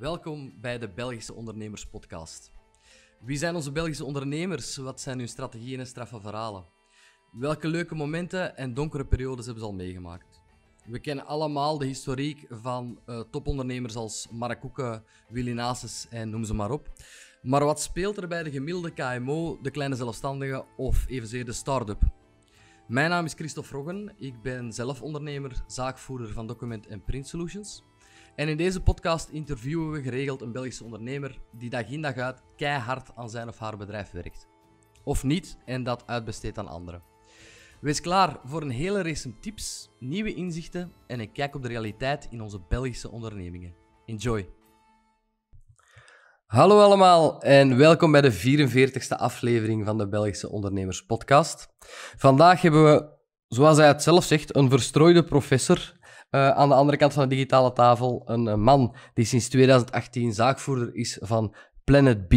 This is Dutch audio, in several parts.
Welkom bij de Belgische Ondernemers Podcast. Wie zijn onze Belgische ondernemers? Wat zijn hun strategieën en straffe verhalen? Welke leuke momenten en donkere periodes hebben ze al meegemaakt? We kennen allemaal de historiek van uh, topondernemers als Mark Koeken, Willy Nases en noem ze maar op. Maar wat speelt er bij de gemiddelde KMO, de kleine zelfstandige of evenzeer de start-up? Mijn naam is Christophe Roggen. Ik ben zelf ondernemer, zaakvoerder van Document Print Solutions. En in deze podcast interviewen we geregeld een Belgische ondernemer die dag in dag uit keihard aan zijn of haar bedrijf werkt. Of niet en dat uitbesteedt aan anderen. Wees klaar voor een hele race tips, nieuwe inzichten en een kijk op de realiteit in onze Belgische ondernemingen. Enjoy! Hallo allemaal en welkom bij de 44ste aflevering van de Belgische Ondernemers Podcast. Vandaag hebben we, zoals hij het zelf zegt, een verstrooide professor uh, aan de andere kant van de digitale tafel een uh, man die sinds 2018 zaakvoerder is van Planet B.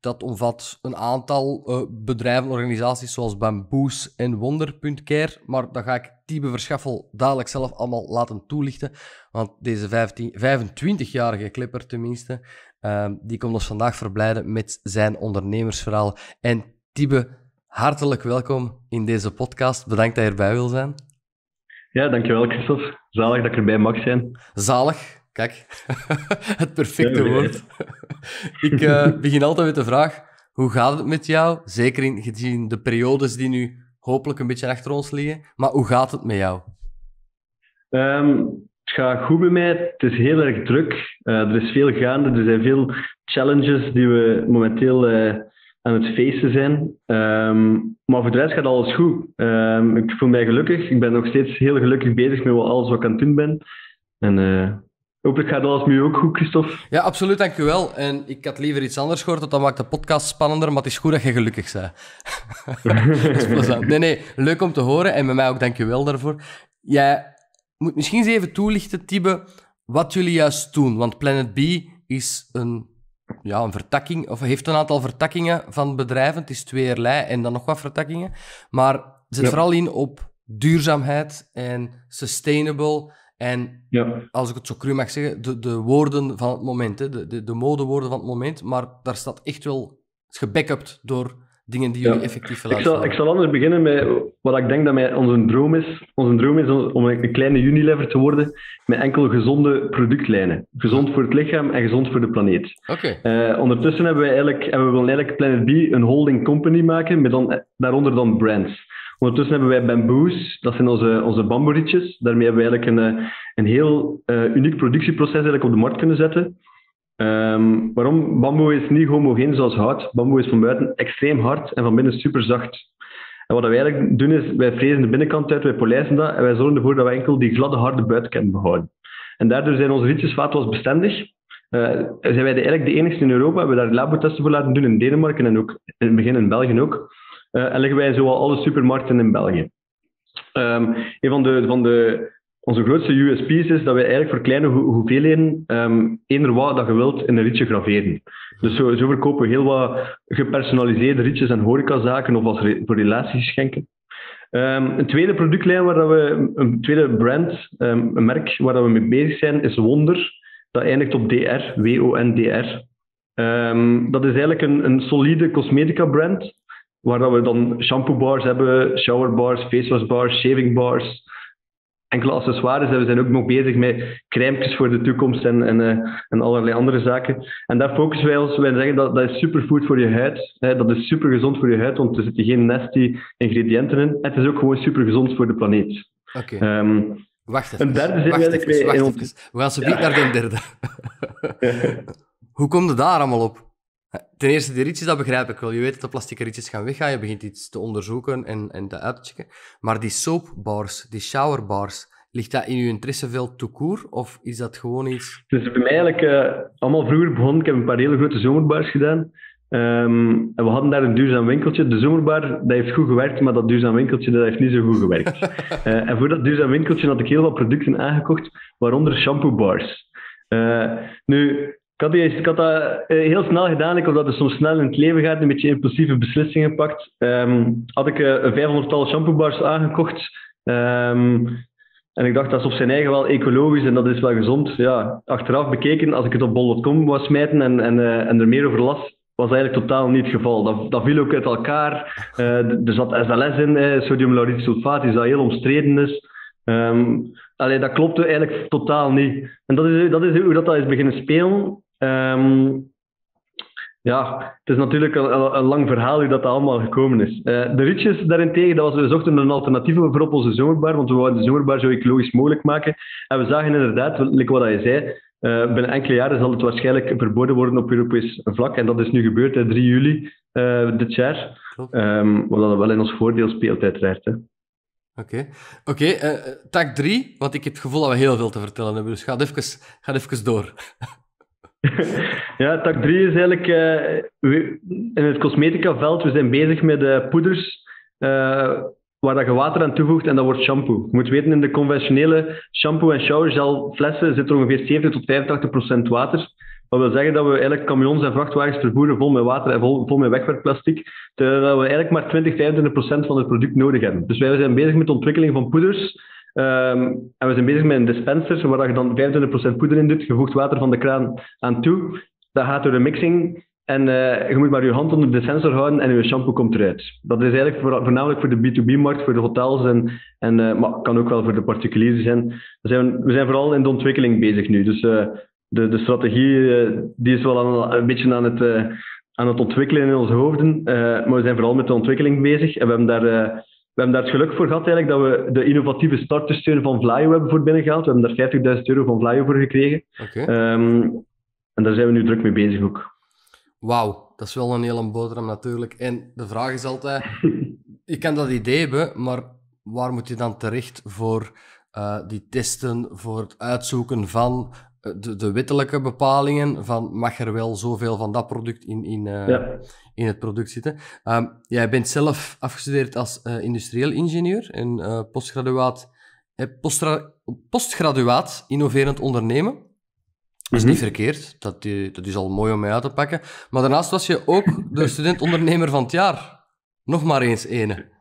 Dat omvat een aantal uh, bedrijven, organisaties zoals Bamboos en Wonder.care. Maar dat ga ik Tibe Verschaffel dadelijk zelf allemaal laten toelichten. Want deze 25-jarige clipper tenminste, die komt ons vandaag verblijden met zijn ondernemersverhaal. En Tibe, hartelijk welkom in deze podcast. Bedankt dat je erbij wil zijn. Ja, dankjewel Christophe. Zalig dat ik erbij mag zijn. Zalig, kijk. het perfecte woord. ik uh, begin altijd met de vraag, hoe gaat het met jou? Zeker in gezien de periodes die nu hopelijk een beetje achter ons liggen. Maar hoe gaat het met jou? Um, het gaat goed bij mij. Het is heel erg druk. Uh, er is veel gaande. Er zijn veel challenges die we momenteel uh, aan het feesten zijn. Um, maar voor de rest gaat alles goed. Um, ik voel mij gelukkig. Ik ben nog steeds heel gelukkig bezig met alles wat ik aan het doen ben. En uh, hopelijk gaat alles met u ook goed, Christophe. Ja, absoluut, dank u wel. En ik had liever iets anders gehoord, want dat maakt de podcast spannender. Maar het is goed dat je gelukkig bent. nee, nee, leuk om te horen. En met mij ook dank u wel daarvoor. Jij moet misschien eens even toelichten, Tibe, wat jullie juist doen. Want Planet B is een ja, een vertakking, of heeft een aantal vertakkingen van bedrijven. Het is tweeërlei en dan nog wat vertakkingen. Maar zit vooral in op duurzaamheid en sustainable. En ja. als ik het zo cru mag zeggen, de, de woorden van het moment, hè, de, de, de modewoorden van het moment. Maar daar staat echt wel gebackupt door dingen die jullie effectief laten ik zal, ik zal anders beginnen met wat ik denk dat mij onze droom is. Onze droom is om een kleine Unilever te worden met enkel gezonde productlijnen. Gezond voor het lichaam en gezond voor de planeet. Okay. Uh, ondertussen hebben we eigenlijk, hebben we willen eigenlijk Planet B een holding company maken, met dan, daaronder dan brands. Ondertussen hebben wij bamboos, dat zijn onze, onze bamboerietjes. Daarmee hebben we eigenlijk een, eh, een heel uh, uniek productieproces eigenlijk op de markt kunnen zetten. Um, waarom? Bamboe is niet homogeen zoals hout. Bamboe is van buiten extreem hard en van binnen super zacht. En wat wij eigenlijk doen is, wij frezen de binnenkant uit, wij polijsten dat en wij zorgen ervoor dat we enkel die gladde, harde buitenkant behouden. En daardoor zijn onze rietjes vaatwasbestendig. Uh, zijn wij eigenlijk de enigste in Europa, hebben we daar labotesten voor laten doen in Denemarken en ook in het begin in België ook. Uh, en leggen wij zo alle supermarkten in België. Um, een van de, van de onze grootste USP's is dat wij eigenlijk voor kleine hoeveelheden um, eender wat dat je wilt in een rietje graveren. Dus zo, zo verkopen we heel wat gepersonaliseerde rietjes en horecazaken of als re voor relaties Um, een tweede productlijn waar dat we, een tweede brand, um, een merk waar dat we mee bezig zijn, is Wonder. Dat eindigt op DR, W-O-N-D-R. Dat is eigenlijk een, een solide cosmetica brand, waar dat we dan shampoo bars hebben, shower bars, face wash bars, shaving bars, enkele accessoires. En we zijn ook nog bezig met crèmes voor de toekomst en, en, uh, en allerlei andere zaken. En daar focussen wij ons. Wij zeggen dat dat is superfood voor je huid. Hè, dat is super gezond voor je huid, want er zitten geen nasty ingrediënten in. Het is ook gewoon super gezond voor de planeet. Oké. Okay. Um, wacht even. Een derde zin wacht even, wacht even. We gaan zo ja. naar de derde. Hoe komt het daar allemaal op? Ten eerste, die rietjes, dat begrijp ik wel. Je weet dat de plastic rietjes gaan weggaan. Je begint iets te onderzoeken en, en te uitchecken. Maar die soapbars, die showerbars, ligt dat in uw interesseveld toekoer? Of is dat gewoon iets... Het is bij mij eigenlijk uh, allemaal vroeger begonnen. Ik heb een paar hele grote zomerbars gedaan. Um, en we hadden daar een duurzaam winkeltje. De zomerbar, dat heeft goed gewerkt, maar dat duurzaam winkeltje, dat heeft niet zo goed gewerkt. uh, en voor dat duurzaam winkeltje had ik heel wat producten aangekocht, waaronder shampoo bars. Uh, nu, ik had dat eh, heel snel gedaan. Ik omdat het soms snel in het leven gaat, een beetje impulsieve beslissingen gepakt. Um, had ik uh, een 500-tal shampoobars aangekocht. Um, En ik dacht, dat is op zijn eigen wel ecologisch en dat is wel gezond. Ja, achteraf bekeken, als ik het op bol.com was smijten en, en, uh, en er meer over las, was eigenlijk totaal niet het geval. Dat, dat viel ook uit elkaar. Er zat SLS in, uh, sodium lauriesulfaat, die dat heel omstreden is. Um, allee, dat klopte eigenlijk totaal niet. En dat is, dat is hoe dat, dat is beginnen spelen. Um, ja, het is natuurlijk een, een, lang verhaal hoe dat allemaal gekomen is. Uh, de ritjes daarentegen, dat was, we zochten een alternatief voor op onze zomerbar, want we wilden de zomerbar zo ecologisch mogelijk maken. En we zagen inderdaad, wat je zei, uh, binnen enkele jaren zal het waarschijnlijk verboden worden op Europees vlak. En dat is nu gebeurd, hè, 3 juli uh, dit jaar. Um, wat dat wel in ons voordeel speelt, uiteraard. Oké, oké. Okay. Okay, tak 3, want ik heb het gevoel dat we heel veel te vertellen hebben, dus ga even, ga even door. ja, tak 3 is eigenlijk uh, in het cosmetica-veld. We zijn bezig met uh, poeders uh, waar dat je water aan toevoegt en dat wordt shampoo. Je moet weten, in de conventionele shampoo- en showergel flessen zit er ongeveer 70 tot 85 procent water. Dat wil zeggen dat we eigenlijk camions en vrachtwagens vervoeren vol met water en vol, vol met wegwerpplastic, terwijl we eigenlijk maar 20, 25 procent van het product nodig hebben. Dus wij zijn bezig met de ontwikkeling van poeders Um, en we zijn bezig met een dispenser waar je dan 25% poeder in doet. Je voegt water van de kraan aan toe. Dat gaat door de mixing. En uh, je moet maar je hand onder de sensor houden en je shampoo komt eruit. Dat is eigenlijk voor, voornamelijk voor de B2B-markt, voor de hotels, en, en, uh, maar kan ook wel voor de particulieren zijn. We zijn, we zijn vooral in de ontwikkeling bezig nu. Dus uh, de, de strategie die is wel aan, een beetje aan het, aan het ontwikkelen in onze hoofden. maar we zijn vooral met de ontwikkeling bezig. En we hebben daar we hebben daar het geluk voor gehad eigenlijk, dat we de innovatieve startersteun van Vlaio hebben voor binnengehaald. We hebben daar 50.000 euro van Vlaio voor gekregen. Okay. Um, en daar zijn we nu druk mee bezig ook. Wauw, dat is wel een hele boterham natuurlijk. En de vraag is altijd, je kan dat idee hebben, maar waar moet je dan terecht voor uh, die testen, voor het uitzoeken van de, de wettelijke bepalingen van mag er wel zoveel van dat product in, in, uh, ja. in het product zitten. Um, jij bent zelf afgestudeerd als uh, industrieel ingenieur en uh, postgraduaat, postra, postgraduaat innoverend ondernemen. Dat is mm -hmm. niet verkeerd, dat, dat is al mooi om mee uit te pakken. Maar daarnaast was je ook de student-ondernemer van het jaar. Nog maar eens ene.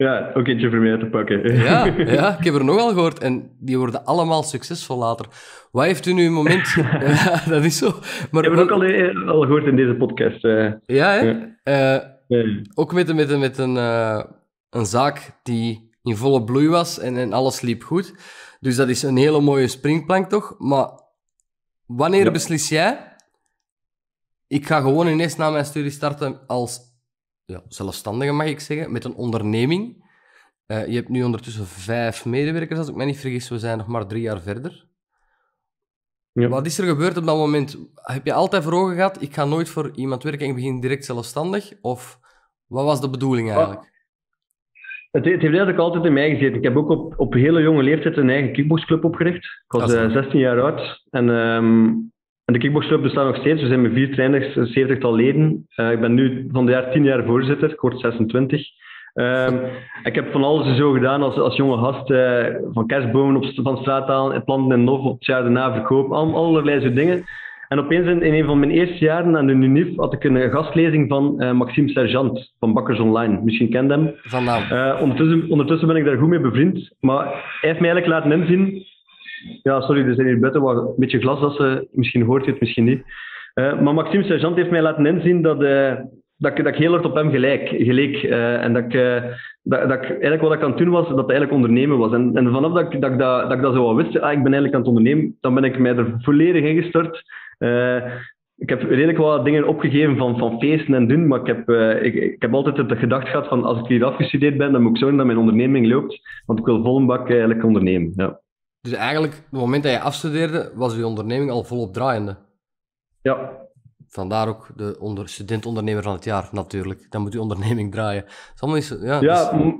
Ja, ook eentje voor mij te pakken. Ja, ja, ik heb er nogal gehoord. En die worden allemaal succesvol later. Wat heeft u nu een moment... ja, dat is zo. Maar, ik heb het ook al, eh, al gehoord in deze podcast. Uh, ja, hè? Ja. Uh, ook met, met, met een, uh, een zaak die in volle bloei was en, en alles liep goed. Dus dat is een hele mooie springplank, toch? Maar wanneer ja. beslis jij... Ik ga gewoon ineens na mijn studie starten als ja, zelfstandige, mag ik zeggen, met een onderneming. Uh, je hebt nu ondertussen vijf medewerkers, als ik me niet vergis. We zijn nog maar drie jaar verder. Ja. Wat is er gebeurd op dat moment? Heb je altijd voor ogen gehad, ik ga nooit voor iemand werken en ik begin direct zelfstandig? Of wat was de bedoeling ah. eigenlijk? Het, het, heeft eigenlijk altijd in mij gezeten. Ik heb ook op, op hele jonge leeftijd een eigen kickboxclub opgericht. Ik was uh, 16 jaar oud. En um, en de kickboxclub bestaat nog steeds. We zijn met vier trainers, een zeventigtal leden. Uh, ik ben nu van de jaar tien jaar voorzitter, kort 26. Um, ik heb van alles zo gedaan als, als jonge gast. Uh, van kerstbomen op, van straat halen, planten en nof op het jaar daarna verkopen. Al, allerlei zo dingen. En opeens in, in, een van mijn eerste jaren aan de UNIF had ik een gastlezing van uh, Maxime Sergeant van Bakkers Online. Misschien kent hem. Van naam. Uh, ondertussen, ondertussen ben ik daar goed mee bevriend. Maar hij heeft mij eigenlijk laten inzien ja, sorry, er zijn hier buiten wat een beetje glas dat ze misschien hoort je het, misschien niet. Uh, maar Maxime Sergeant heeft mij laten inzien dat, uh, dat, ik, dat ik heel hard op hem gelijk, geleek. Uh, en dat ik, dat, dat ik eigenlijk wat ik aan het doen was, dat het eigenlijk ondernemen was. En, en vanaf dat ik dat, dat, dat, ik dat zo wat wist, ah, ik ben eigenlijk aan het ondernemen, dan ben ik mij er volledig in gestort. ik heb redelijk wat dingen opgegeven van, van feesten en doen, maar ik heb, ik, ik, heb altijd de gedachte gehad van als ik hier afgestudeerd ben, dan moet ik zorgen dat mijn onderneming loopt, want ik wil vol een bak eigenlijk ondernemen. Ja. Dus eigenlijk, op het moment dat je afstudeerde, was je onderneming al volop draaiende. Ja. Vandaar ook de onder, student-ondernemer van het jaar, natuurlijk. Dan moet je onderneming draaien. Is ja, ja, dus...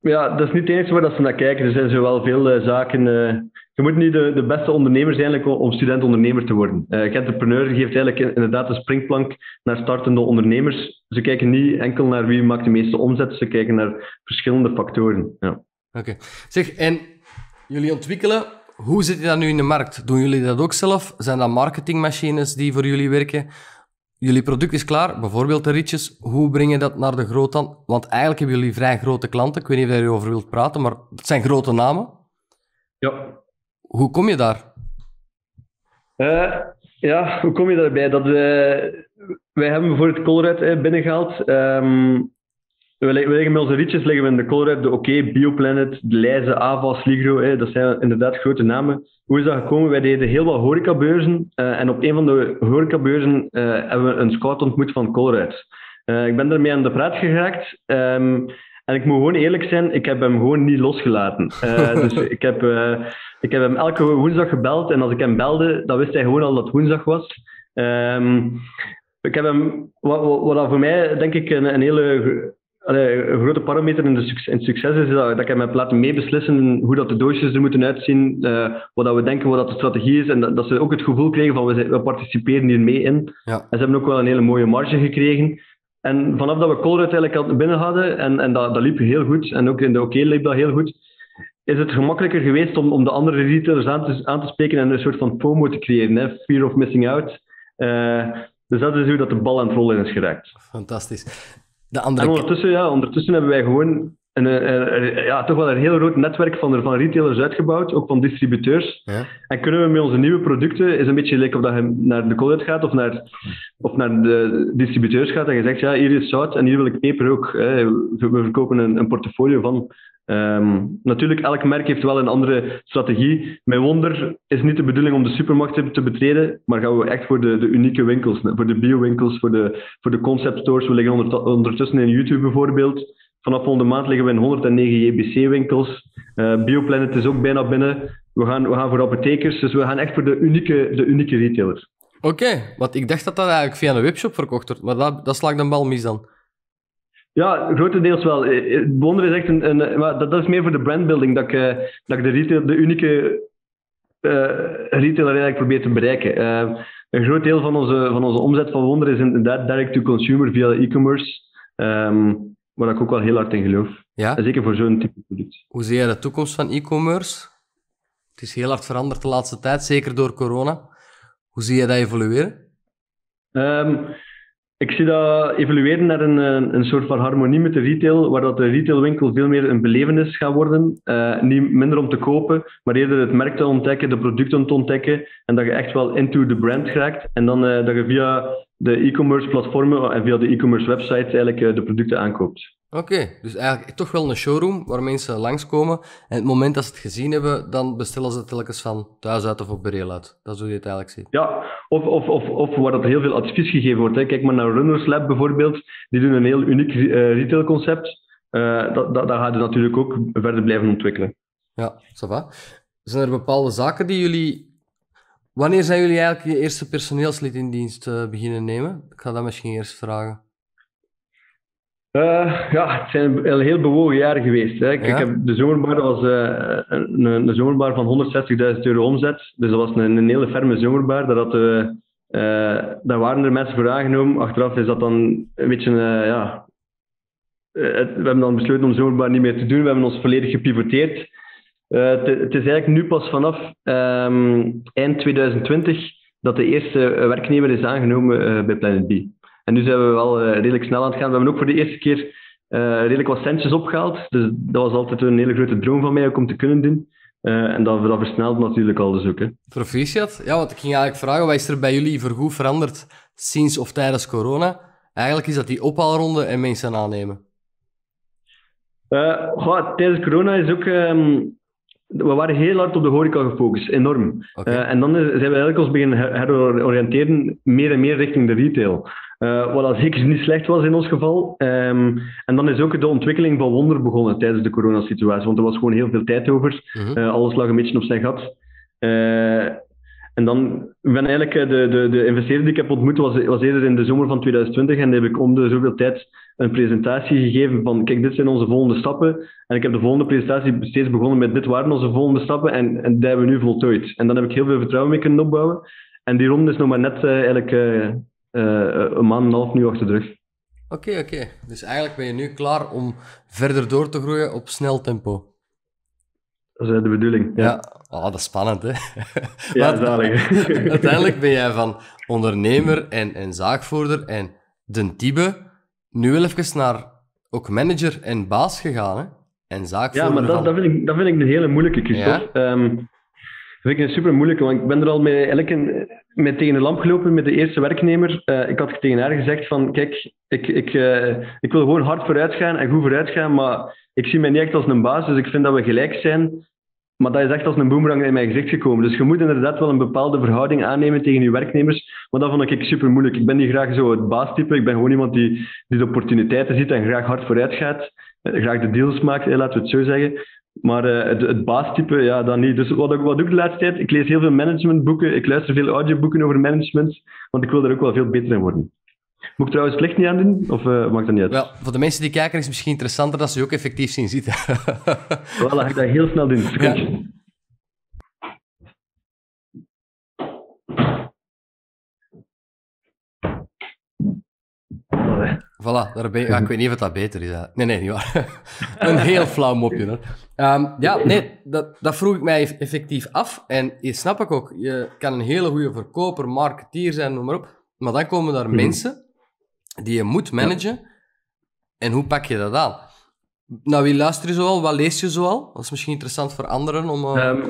ja, dat is niet het enige waar dat ze naar kijken. Er zijn zowel veel uh, zaken... Uh, je moet niet de, de beste ondernemer zijn eigenlijk, om student-ondernemer te worden. Uh, Entrepreneur geeft eigenlijk inderdaad een springplank naar startende ondernemers. Ze kijken niet enkel naar wie maakt de meeste omzet, ze kijken naar verschillende factoren. Ja. Oké. Zeg, en Jullie ontwikkelen. Hoe zit je dat nu in de markt? Doen jullie dat ook zelf? Zijn dat marketingmachines die voor jullie werken? Jullie product is klaar, bijvoorbeeld de ritjes. Hoe breng je dat naar de grote Want eigenlijk hebben jullie vrij grote klanten. Ik weet niet of je erover wilt praten, maar het zijn grote namen. Ja. Hoe kom je daar? Uh, ja, hoe kom je daarbij? Dat, wij hebben bijvoorbeeld Colruyt uh, binnengehaald. Um, we, leggen met onze rietjes leggen we in de Colruyt de OK, Bioplanet, de Leize, Ava, Sligro. Hè, dat zijn inderdaad grote namen. Hoe is dat gekomen? Wij deden heel wat horecabeurzen. Uh, en op een van de horecabeurzen hebben we een scout ontmoet van Colruyt. ik ben daarmee aan de praat geraakt. Um, en ik moet gewoon eerlijk zijn, ik heb hem gewoon niet losgelaten. dus ik heb ik heb hem elke woensdag gebeld en als ik hem belde, dan wist hij gewoon al dat het woensdag was. Um, ik heb hem, wat, wat, voor mij denk ik een, een hele allee, een grote parameter in, de succes, in succes is, dat, dat ik hem heb laten meebeslissen hoe dat de doosjes er moeten uitzien, uh, wat dat we denken, wat dat de strategie is en dat, dat ze ook het gevoel kregen van we, we participeren hier mee in. Ja. En ze hebben ook wel een hele mooie marge gekregen. En vanaf dat we Colruyt eigenlijk al binnen hadden, en, en dat, dat liep heel goed, en ook in de OK liep dat heel goed, is het gemakkelijker geweest om, om de andere retailers aan te, aan te spreken en een soort van FOMO te creëren. Hè? Fear of missing out. Uh, dus dat is hoe dat de bal aan het rollen is geraakt. Fantastisch. De andere... En ondertussen, ja, ondertussen hebben wij gewoon een, een, ja, toch wel een heel groot netwerk van, van retailers uitgebouwd, ook van distributeurs. Ja. En kunnen we met onze nieuwe producten, is een beetje lekker of dat je naar de Collet gaat of naar, of naar de distributeurs gaat en je zegt, ja, hier is zout en hier wil ik peper ook. Hè. We verkopen een, een portfolio van Um, natuurlijk, elk merk heeft wel een andere strategie. Mijn wonder is niet de bedoeling om de supermarkt te betreden, maar gaan we echt voor de, de unieke winkels, voor de bio-winkels, voor de, voor de concept stores. We liggen onder, ondertussen in YouTube bijvoorbeeld. Vanaf volgende maand liggen we in 109 JBC-winkels. Uh, Bioplanet is ook bijna binnen. We gaan, we gaan voor apothekers, dus we gaan echt voor de unieke, de unieke retailers. Oké, want ik dacht dat dat eigenlijk via een webshop verkocht wordt, maar dat, dat slaagt dan bal mis dan. Ja, grotendeels wel. Eh, eh, Wonder is echt een, een maar dat, is meer voor de brandbuilding dat ik, dat ik de, retail, de unieke uh, retailer eigenlijk probeer te bereiken. Uh, een groot deel van onze, van onze omzet van Wonder is inderdaad direct to consumer via e-commerce, um, waar ik ook wel heel hard in geloof. Ja? En zeker voor zo'n type product. Hoe zie je de toekomst van e-commerce? Het is heel hard veranderd de laatste tijd, zeker door corona. Hoe zie je dat evolueren? Um, ik zie dat evolueren naar een, een soort van harmonie met de retail, waar dat de retailwinkel veel meer een belevenis gaat worden. Uh, niet minder om te kopen, maar eerder het merk te ontdekken, de producten te ontdekken en dat je echt wel into the brand geraakt. En dan uh, dat je via de e-commerce platformen en via de e-commerce websites eigenlijk uh, de producten aankoopt. Oké, dus eigenlijk toch wel een showroom waar mensen langskomen. En het moment dat ze het gezien hebben, dan bestellen ze het telkens van thuis uit of op Bereel uit. Dat is hoe je het eigenlijk ziet. Ja, of, of, of, of waar dat heel veel advies gegeven wordt. Hè. Kijk maar naar Runners Lab bijvoorbeeld. Die doen een heel uniek uh, retailconcept. Uh, dat, dat, dat gaat natuurlijk ook verder blijven ontwikkelen. Ja, ça va. Zijn er bepaalde zaken die jullie... Wanneer zijn jullie eigenlijk je eerste personeelslid in dienst uh, beginnen nemen? Ik ga dat misschien eerst vragen. Uh, ja, het zijn een heel bewogen jaren geweest. Hè. Ik, heb, de zomerbar was uh, een, een, zomerbar van 160.000 euro omzet. Dus dat was een, een hele ferme zomerbar. Daar, hadden daar waren er mensen voor aangenomen. Achteraf is dat dan een beetje, ja... We hebben dan besloten om de zomerbar niet meer te doen. We hebben ons volledig gepivoteerd. Het, het, is eigenlijk nu pas vanaf um, eind 2020 dat de eerste werknemer is aangenomen bij Planet B. En nu zijn we wel uh, redelijk snel aan het gaan. We hebben ook voor de eerste keer redelijk wat centjes opgehaald. Dus dat was altijd een hele grote droom van mij ook om te kunnen doen. En dat, dat versnelt natuurlijk al dus ook. Hè. Proficiat. Ja, want ik ging eigenlijk vragen, wat is er bij jullie veranderd sinds of tijdens corona? Eigenlijk is dat die ophaalronde en mensen aannemen. Uh, tijdens corona is ook... Um, we waren heel hard op de horeca gefocust, enorm. Okay. Uh, en dan zijn we eigenlijk ons beginnen heroriënteren meer en meer richting de retail. Uh, wat zeker niet slecht was in ons geval. Um, en dan is ook de ontwikkeling van Wonder begonnen tijdens de coronasituatie. Want er was gewoon heel veel tijd over. Mhm. Uh, alles lag een beetje op zijn gat. En dan ben eigenlijk de, de, de investeerder die ik heb ontmoet, was, was eerder in de zomer van 2020. En dan heb ik om de zoveel tijd een presentatie gegeven van kijk, dit zijn onze volgende stappen. En ik heb de volgende presentatie steeds begonnen met dit waren onze volgende stappen. En, en die hebben we nu voltooid. En dan heb ik heel veel vertrouwen mee kunnen opbouwen. En die ronde is nog maar net eigenlijk eh, een maand en een half nu achter de rug. Oké, oké. Dus eigenlijk ben je nu klaar om verder door te groeien op snel tempo. Dat is de bedoeling. Ja, ja. Oh, dat is spannend, hè? ja, zalig. uiteindelijk ben jij van ondernemer en, en zaakvoerder en de Tibe nu wel even naar ook manager en baas gegaan, hè? en zaakvoerder Ja, maar dat, van... dat, vind ik, dat vind ik een hele moeilijke, Christophe. Ehm, dat vind ik een super moeilijke, want ik ben er al mee, eigenlijk een, met tegen de lamp gelopen met de eerste werknemer. Eh, ik had tegen haar gezegd van, kijk, ik, ik, eh, ik wil gewoon hard vooruit gaan en goed vooruit gaan, maar ik zie mij niet echt als een baas, dus ik vind dat we gelijk zijn. Maar dat is echt als een boemerang in mijn gezicht gekomen. Dus je moet inderdaad wel een bepaalde verhouding aannemen tegen je werknemers. Maar dat vond ik super moeilijk. Ik ben niet graag zo het baastype. Ik ben gewoon iemand die, die de opportuniteiten ziet en graag hard vooruit gaat. Eh, Graag de deals maakt, laten we het zo zeggen. Maar eh, het, het baastype, ja, dan niet. Dus wat, wat doe ik de laatste tijd? Ik lees heel veel managementboeken. Ik luister veel audioboeken over management. Want ik wil er ook wel veel beter in worden. Moet ik trouwens het licht niet aandoen? Of eh maakt dat niet uit? Wel, voor de mensen die kijken is het misschien interessanter dat ze je ook effectief zien zitten. Voilà, dan ga ik dat heel snel doen. Voilà, daar ben je... ja, ik weet niet of dat beter is. hè. Nee, nee, niet waar. een heel flauw mopje, hoor. Ehm, ja, nee, dat, dat vroeg ik mij eff- effectief af. En je snap ik ook, je kan een hele goede verkoper, marketeer zijn, noem maar op. Maar dan komen daar Mhm. mensen die je moet managen. En hoe pak je dat aan? Nou, wie luister je zoal? Wat lees je zoal? Dat is misschien interessant voor anderen om... eh, Ehm,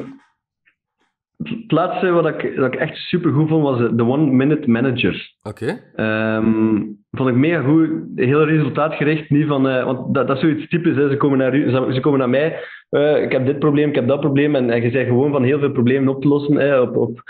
het laatste wat ik, dat ik echt super goed vond was de One Minute Manager. Oké. Ehm, vond ik mega goed. Heel resultaatgericht. Niet van, eh, want dat, dat is zoiets typisch. Hè. Ze, komen naar u, ze, ze komen naar mij. eh, ik heb dit probleem, ik heb dat probleem. En, en je zegt gewoon van heel veel problemen op te lossen. Hè, op, op,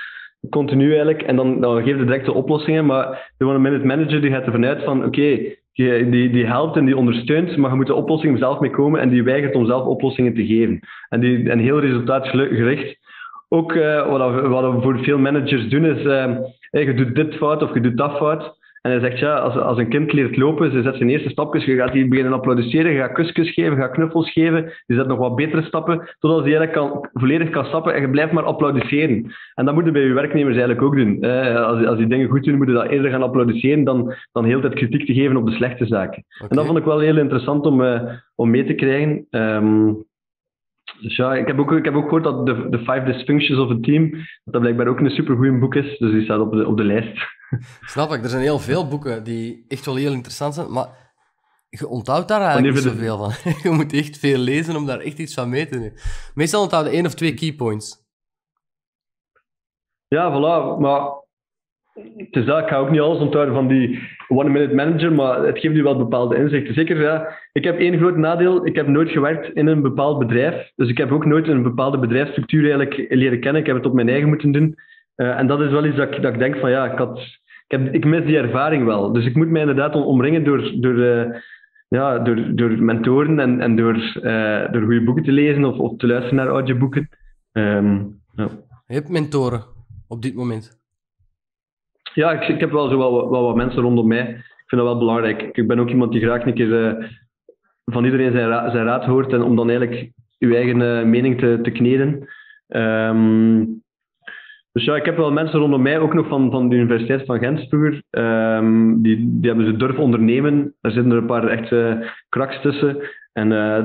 continu eigenlijk. En dan, dan geef je direct de oplossingen. Maar de One Minute Manager die gaat ervan uit van oké. die, die, die helpt en die ondersteunt, maar je moet de oplossing zelf mee komen en die weigert om zelf oplossingen te geven. En, die, en heel resultaatgericht. Ook eh, wat, we, wat we voor veel managers doen is, hey, je doet dit fout of je doet dat fout. En hij zegt, ja, als, als een kind leert lopen, ze zet zijn eerste stapjes, je gaat die beginnen applaudisseren, je gaat kusjes geven, je gaat knuffels geven, je zet nog wat betere stappen, totdat hij eigenlijk kan, volledig kan stappen en je blijft maar applaudisseren. En dat moeten bij je werknemers eigenlijk ook doen. Eh, als, als die dingen goed doen, moeten dat eerder gaan applaudisseren dan, dan heel tijd kritiek te geven op de slechte zaken. En dat vond ik wel heel interessant om, eh, om mee te krijgen. Ehm, dus ja, ik heb, ook, ik heb ook gehoord dat de, de Five Dysfunctions of a Team, dat dat blijkbaar ook een supergoeie boek is. Dus die staat op de, op de lijst. Snap ik, er zijn heel veel boeken die echt wel heel interessant zijn, maar je onthoudt daar eigenlijk niet zoveel van. je moet echt veel lezen om daar echt iets van mee te nemen. Meestal onthouden één of twee keypoints. Ja, voilà. Maar het is dat, ik ga ook niet alles onthouden van die one-minute manager, maar het geeft u wel bepaalde inzichten. Zeker, ja. Ik heb één groot nadeel. Ik heb nooit gewerkt in een bepaald bedrijf. Dus ik heb ook nooit een bepaalde bedrijfsstructuur eigenlijk leren kennen. Ik heb het op mijn eigen moeten doen. Eh, en dat is wel iets dat ik, dat ik denk van, ja, ik, had, ik, heb, ik mis die ervaring wel. Dus ik moet mij inderdaad om- omringen door... door eh, ja, door, door mentoren en, en door, eh, door goede boeken te lezen of, of te luisteren naar audioboeken. Ehm ja. Je hebt mentoren op dit moment. Ja, ik, ik heb wel zo wat- mensen rondom mij. Ik vind dat wel belangrijk. Ik- ben ook iemand die graag een keer eh, van iedereen zijn, zijn raad hoort en om dan eigenlijk uw eigen eh, mening te, te kneden. Ehm, dus ja, ik heb wel mensen rondom mij, ook nog van, van de Universiteit van Gent vroeger, ehm, die, die hebben ze durf ondernemen. Daar zitten er een paar echte kraks tussen. En eh,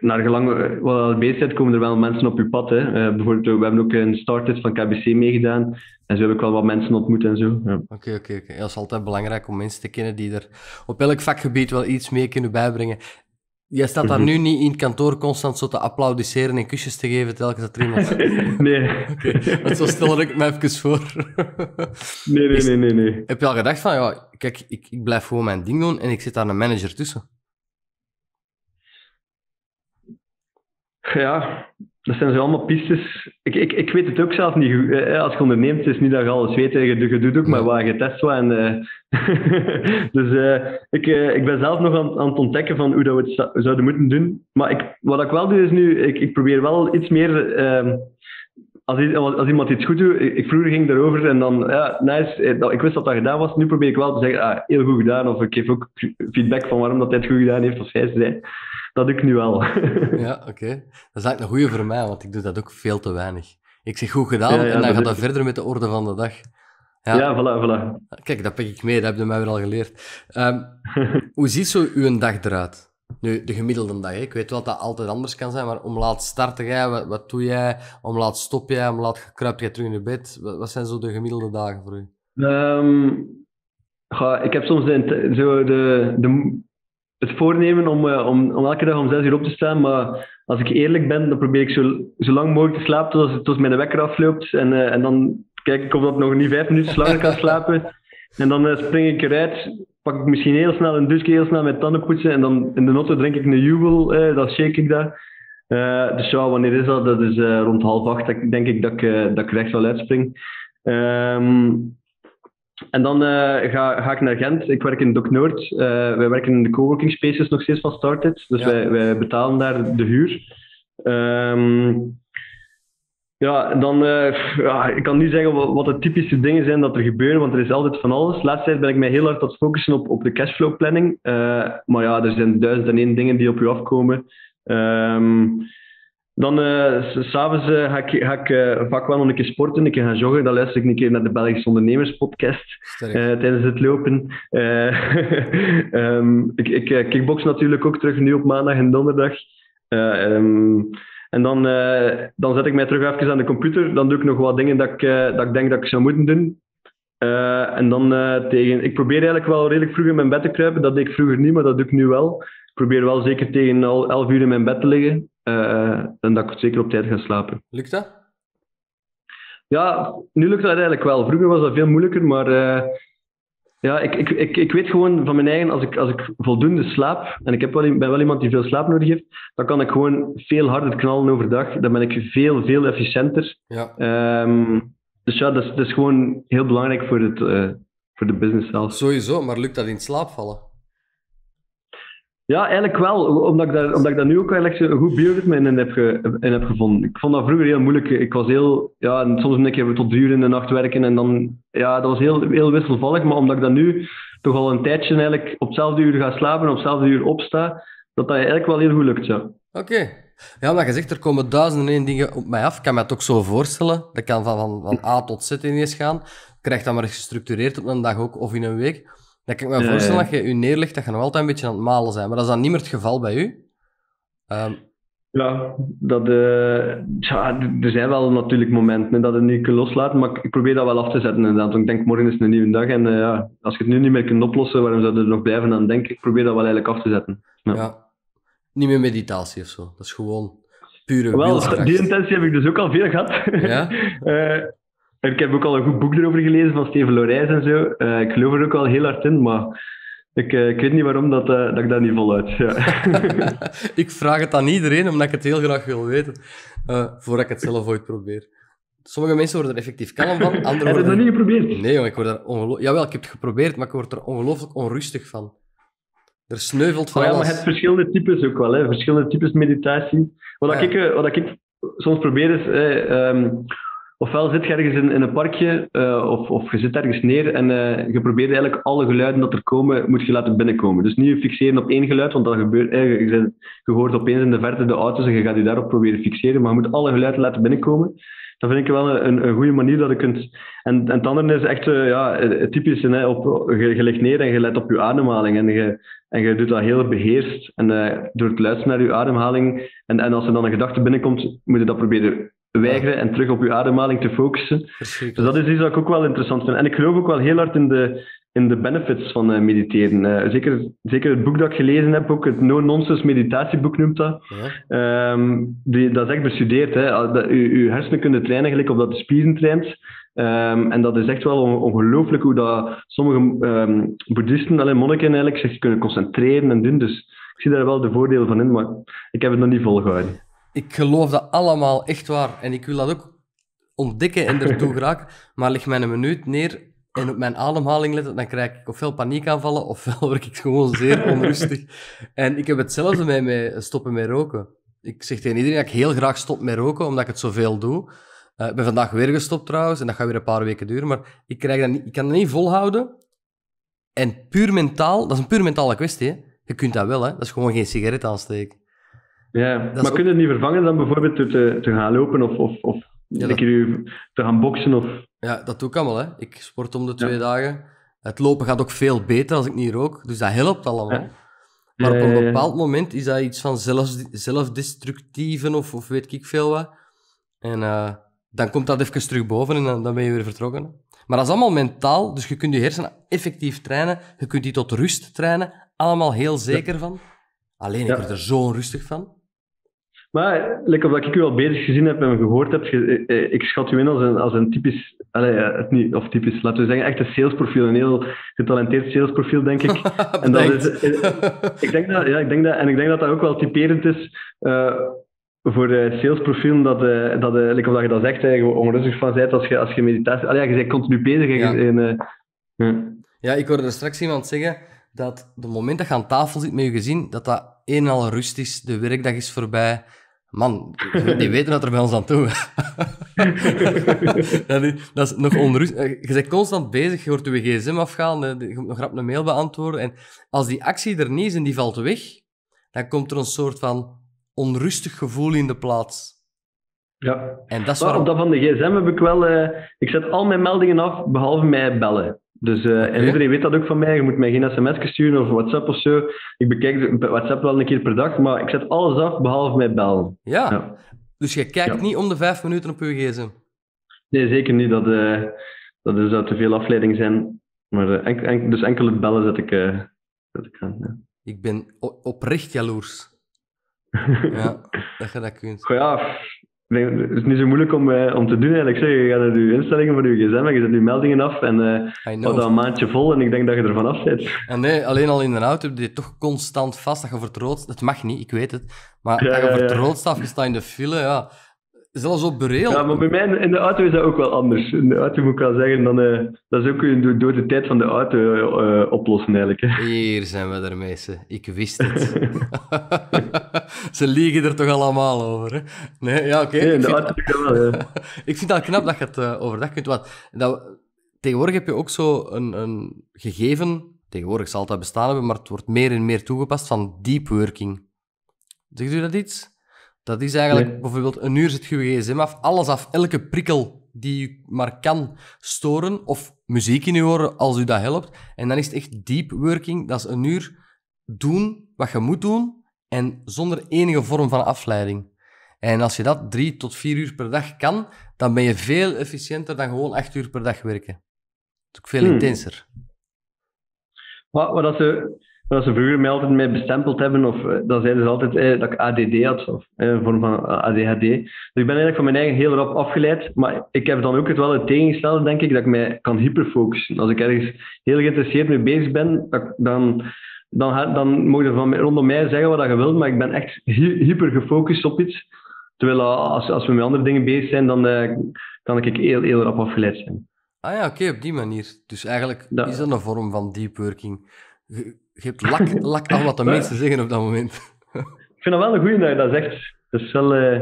naar gelang eh, wat je bezig bent, komen er wel mensen op je pad. Hè. Eh, bijvoorbeeld, we hebben ook een started van KBC meegedaan. En zo heb ik wel wat mensen ontmoet en zo. Ja. Oké, oké, oké. Dat is altijd belangrijk om mensen te kennen die er op elk vakgebied wel iets mee kunnen bijbrengen. Jij staat daar Mhm. nu niet in het kantoor constant zo te applaudisseren en kusjes te geven telkens dat er iemand... Nee. Want zo stel ik me even voor. nee, nee, nee, nee, nee. Heb je al gedacht van, ja, kijk, ik, ik blijf gewoon mijn ding doen en ik zit daar een manager tussen? Ja, dat zijn zo allemaal pistes. Ik, ik, ik weet het ook zelf niet. Eh, Als je onderneemt, is niet dat je alles weet. Je, je doet ook maar wat, je test wat. En, eh, dus eh, ik, ik ben zelf nog aan, aan het ontdekken van hoe dat we het zou- zouden moeten doen. Maar ik, wat ik wel doe, is nu, ik, ik probeer wel iets meer... als, als iemand iets goed doet, ik, ik vroeger ging erover en dan, ja, nice, eh, ik wist dat dat gedaan was. Nu probeer ik wel te zeggen, ah, heel goed gedaan. Of ik geef ook feedback van waarom dat hij het goed gedaan heeft, of hij zei. Dat doe ik nu wel. Ja, oké. Dat is eigenlijk een goeie voor mij, want ik doe dat ook veel te weinig. Ik zeg goed gedaan Ja, ja, en dan gaat dat verder met de orde van de dag. Ja, ja, voilà, voilà. Kijk, dat pak ik mee, dat heb je mij weer al geleerd. Ehm, hoe ziet zo uw dag eruit? Nu, de gemiddelde dag. Hè? Ik weet wel dat dat altijd anders kan zijn, maar om laat starten jij, wat, doe jij? Om laat stop jij, om laat kruip jij terug in je bed? Wat, zijn zo de gemiddelde dagen voor u? Ehm, ik heb soms zo de, de, het voornemen om, eh, om, om elke dag om zes uur op te staan, maar als ik eerlijk ben, dan probeer ik zo, zo lang mogelijk te slapen tot, tot mijn wekker afloopt. En, uh, en dan kijk ik of dat nog niet vijf minuten langer kan slapen. En dan uh, spring ik eruit, pak ik misschien heel snel een douche, heel snel met tanden poetsen. En dan in de auto drink ik een jubel, uh, dan shake ik dat. dus ja, wanneer is dat? Dat is rond half acht, denk ik dat ik, dat ik rechts wel uitspring. Um, en dan uh, ga, ga, ik naar Gent. Ik werk in Doc Noord. Uh, wij werken in de coworking spaces nog steeds van Started. Dus ja. wij, wij, betalen daar de huur. Um, ja, dan, uh, ja, ik kan niet zeggen wat, de typische dingen zijn dat er gebeuren, want er is altijd van alles. Laatst tijd ben ik mij heel hard aan het focussen op, op de cashflow planning. maar ja, er zijn duizend en één dingen die op je afkomen. Um, dan, uh, s'avonds ga ik, ga ik vaak wel nog een keer sporten, ik ga joggen. Dan luister ik een keer naar de Belgische Ondernemerspodcast tijdens het lopen. um, ik ik kickbox natuurlijk ook terug nu op maandag en donderdag. Um, en dan, dan zet ik mij terug even aan de computer. Dan doe ik nog wat dingen dat ik, dat ik denk dat ik zou moeten doen. en dan tegen... Ik probeer eigenlijk wel redelijk vroeg in mijn bed te kruipen. Dat deed ik vroeger niet, maar dat doe ik nu wel. Ik probeer wel zeker tegen 11 uur in mijn bed te liggen en dat ik zeker op tijd ga slapen. Lukt dat? Ja, nu lukt dat eigenlijk wel. Vroeger was dat veel moeilijker, maar ja, ik, ik, ik, ik weet gewoon van mijn eigen, als ik, als ik voldoende slaap, en ik heb wel, ben wel iemand die veel slaap nodig heeft, dan kan ik gewoon veel harder knallen overdag. Dan ben ik veel, veel efficiënter. Ja. Um, dus ja, dat is, dat is gewoon heel belangrijk voor, het, uh, voor de business zelf. Sowieso, maar lukt dat in slaap vallen? Ja, eigenlijk wel. Omdat ik daar, omdat ik daar nu ook eigenlijk een goed bioritme in heb, in heb gevonden. Ik vond dat vroeger heel moeilijk. Ik was heel... Ja, soms een keer tot drie uur in de nacht werken en dan... Ja, dat was heel, heel wisselvallig. Maar omdat ik dat nu toch al een tijdje eigenlijk op hetzelfde uur ga slapen en op hetzelfde uur opsta, dat dat eigenlijk wel heel goed lukt, ja. Oké. Ja, maar je zegt, er komen duizenden één dingen op mij af. Ik kan me het ook zo voorstellen. Dat kan van, van, van A tot Z ineens gaan. Krijg dat maar gestructureerd op een dag ook, of in een week. Dan kan ik me voorstellen dat je je neerlegt, dat je nog altijd een beetje aan het malen zijn. Maar dat is dan niet meer het geval bij u. Um... Ja, dat, uh, ja, er zijn wel natuurlijk momenten dat het niet kunt loslaten, maar ik probeer dat wel af te zetten inderdaad. ik denk, morgen is een nieuwe dag en uh, ja, als je het nu niet meer kunt oplossen, waarom zou je er nog blijven aan denken? Ik probeer dat wel eigenlijk af te zetten. Ja. ja. Niet meer meditatie of zo, dat is gewoon pure Wel, die intentie heb ik dus ook al veel gehad. Ja? uh, Ik heb ook al een goed boek erover gelezen van Steven Lorijs en zo. Uh, ik geloof er ook al heel hard in, maar ik, uh, ik weet niet waarom dat, uh, dat ik dat niet voluit. Ja. ik vraag het aan iedereen, omdat ik het heel graag wil weten, voordat ik het zelf ooit probeer. Sommige mensen worden er effectief kalm van, anderen Heb je het nog niet geprobeerd? Nee, ik word er ongelooflijk... Jawel, ik heb het geprobeerd, maar ik word er ongelooflijk onrustig van. Er sneuvelt van oh, ja, alles. maar het verschillende types ook wel, hè. verschillende types meditatie. Wat, ja. ik, wat ik soms probeer is... Um, ofwel zit je ergens in, in een parkje uh, of, of je zit ergens neer en uh, je probeert eigenlijk alle geluiden dat er komen, moet je laten binnenkomen. Dus niet fixeren op één geluid, want dat gebeurt, eh, je, je hoort opeens in de verte de auto's en je gaat je daarop proberen fixeren, maar je moet alle geluiden laten binnenkomen. Dat vind ik wel een, een goede manier dat je kunt... En, en het andere is echt uh, ja, het typische, hè, op, je, je ligt neer en je let op je ademhaling en je, en je doet dat heel beheerst. En door te luisteren naar je ademhaling en, en als er dan een gedachte binnenkomt, moet je dat proberen weigeren en terug op je ademhaling te focussen. Dus dat is iets wat ik ook wel interessant vind. En ik geloof ook wel heel hard in de, in de benefits van uh, mediteren. Uh, zeker, zeker het boek dat ik gelezen heb, ook het No-Nonsense meditatieboek noemt dat. Ja. Um, die, dat is echt bestudeerd. Hè. Dat, je, je hersenen kunnen trainen gelijk op dat de spieren traint. Um, en dat is echt wel ongelooflijk hoe dat sommige um, boeddhisten, alleen monniken eigenlijk, zich kunnen concentreren en doen. Dus ik zie daar wel de voordelen van in, maar ik heb het nog niet volgehouden ik geloof dat allemaal echt waar. En ik wil dat ook ontdekken en ertoe geraken. Maar leg mij een minuut neer en op mijn ademhaling letten, dan krijg ik ofwel paniekaanvallen, ofwel word ik gewoon zeer onrustig. En ik heb hetzelfde met, met stoppen met roken. Ik zeg tegen iedereen dat ik heel graag stop met roken, omdat ik het zoveel doe. Uh, ik ben vandaag weer gestopt trouwens, en dat gaat weer een paar weken duren. Maar ik, krijg dat niet, ik kan dat niet volhouden. En puur mentaal, dat is een puur mentale kwestie. Hè? Je kunt dat wel, hè? dat is gewoon geen sigaret aansteken. Ja, maar kun je het niet vervangen dan bijvoorbeeld door te, te gaan lopen of, of, of ja, dat... te gaan boksen? Of... Ja, dat doe ik allemaal. Hè. Ik sport om de twee dagen. Het lopen gaat ook veel beter als ik niet rook, dus dat helpt allemaal. Maar op een bepaald moment is dat iets van zelf, zelfdestructieven of, of weet ik veel wat. En uh, dan komt dat even terug boven en dan, dan ben je weer vertrokken. Maar dat is allemaal mentaal, dus je kunt je hersenen effectief trainen. Je kunt die tot rust trainen, allemaal heel zeker van. Alleen, ik word er zo onrustig van. Maar, lekker omdat ik u al bezig gezien heb en gehoord heb, eh, eh, ik schat u in als een, als een typisch, het niet, of typisch, laten we zeggen, echt een salesprofiel, een heel getalenteerd salesprofiel, denk ik. En dat is, Bedankt. ik denk dat, ja, ik denk dat, en ik denk dat dat ook wel typerend is eh, voor de salesprofielen, dat, eh dat eh, like omdat je dat zegt, hè, je onrustig van bent als je, als je meditatie... Allee, je bent continu bezig. Ja. en, eh, ja. Ik hoorde er straks iemand zeggen dat de moment dat je aan tafel zit met je gezin, dat dat een en al rust is, de werkdag is voorbij. Man, die weten dat er bij ons aan toe. dat, is, dat is nog onrust. eh, Je bent constant bezig, je hoort je gsm afgaan, eh, je moet nog rap een mail beantwoorden. En als die actie er niet is en die valt weg, dan komt er een soort van onrustig gevoel in de plaats. ja. En dat is op dat van de gsm heb ik wel... eh, ik zet al mijn meldingen af, behalve mij bellen. Dus, eh, En iedereen weet dat ook van mij. Je moet mij geen sms sturen of WhatsApp of zo. Ik bekijk WhatsApp wel een keer per dag, maar ik zet alles af, behalve mij bellen. Ja, Ja. dus je kijkt Ja. niet om de vijf minuten op je gsm. Nee, zeker niet. Dat, eh, dat er zou te veel afleiding zijn. Maar, enk- enk- dus enkele bellen zet ik, zet ik aan. Ja. Ik ben oprecht jaloers. Ja, dat je dat kunt. Goh, ja, het is niet zo moeilijk om, eh, om te doen eigenlijk. Zeg, je gaat naar je instellingen voor je gsm en je zet je meldingen af en houdt know. dat een maandje vol en ik denk dat je ervan af bent. En nee, alleen al in de auto heb je toch constant vast. Dat je voor het rood... Het mag niet, ik weet het. Maar Ja, dat je voor het rood staat, je staat in de file, ja. Zelfs op bureel. Ja, maar bij mij in- de auto is dat ook wel anders. In de auto moet ik wel zeggen, dan, eh, dat is ook door, door de tijd van de auto eh, oplossen eigenlijk. Hè. Hier zijn we ermee, ze. Ik wist het. ze liegen er toch allemaal over, hè? Nee, ja, oké. Nee, de vind- auto dat wel, ja. ik vind dat knap dat je het eh, overdag kunt. Want dat, tegenwoordig heb je ook zo een, een gegeven, tegenwoordig zal het altijd bestaan hebben, maar het wordt meer en meer toegepast van deep working. Zegt u dat iets? Dat is eigenlijk Nee. bijvoorbeeld een uur zet je je gsm af, alles af, elke prikkel die je maar kan storen, of muziek in je oren als u dat helpt. En dan is het echt deep working, dat is een uur doen wat je moet doen en zonder enige vorm van afleiding. En als je dat drie tot vier uur per dag kan, dan ben je veel efficiënter dan gewoon acht uur per dag werken. Dat is ook veel Hmm. intenser. Wat, wat, dat dat ze vroeger mij altijd mee bestempeld hebben, of eh, dan zeiden ze altijd eh, dat ik ADD had, of eh, een vorm van ADHD. Dus ik ben eigenlijk van mijn eigen heel rap afgeleid, maar ik heb dan ook het wel het tegengestelde, denk ik, dat ik mij kan hyperfocussen. Als ik ergens heel geïnteresseerd mee bezig ben, dat- dan, dan, dan je van rondom mij zeggen wat je wilt, maar ik ben echt hy- hyper gefocust op iets. Terwijl als, als we met andere dingen bezig zijn, dan eh, kan ik heel, heel rap afgeleid zijn. Ah ja, oké, op die manier. Dus eigenlijk is dat een vorm van deep working. Je, hebt lak, lak aan wat de mensen zeggen op dat moment. Ik vind dat wel een goeie dat je dat zegt. Wel, eh,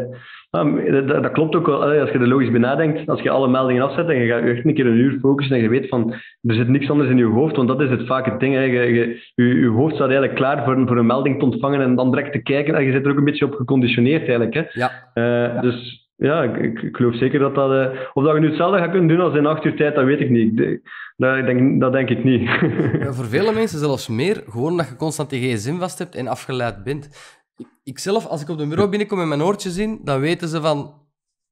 dat, dat klopt ook wel. Als je er logisch bij nadenkt, als je alle meldingen afzet en je gaat je echt een keer een uur focussen en je weet van, er zit niks anders in je hoofd, want dat is het vaak het ding. Hè. Je, je, je, je hoofd staat eigenlijk klaar voor, een- voor een melding te ontvangen en dan direct te kijken. En je zit er ook een beetje op geconditioneerd eigenlijk. Hè. Ja, Eh, Dus ja, ik, ik, ik geloof zeker dat dat... eh, of dat je nu hetzelfde gaat kunnen doen als in acht uur tijd, dat weet ik niet. Dat denk, dat denk ik niet. Ja, voor vele mensen zelfs meer, gewoon dat je constant die gsm vast hebt en afgeleid bent. Ik, ik zelf, als ik op de bureau binnenkom met mijn oortjes in, dan weten ze van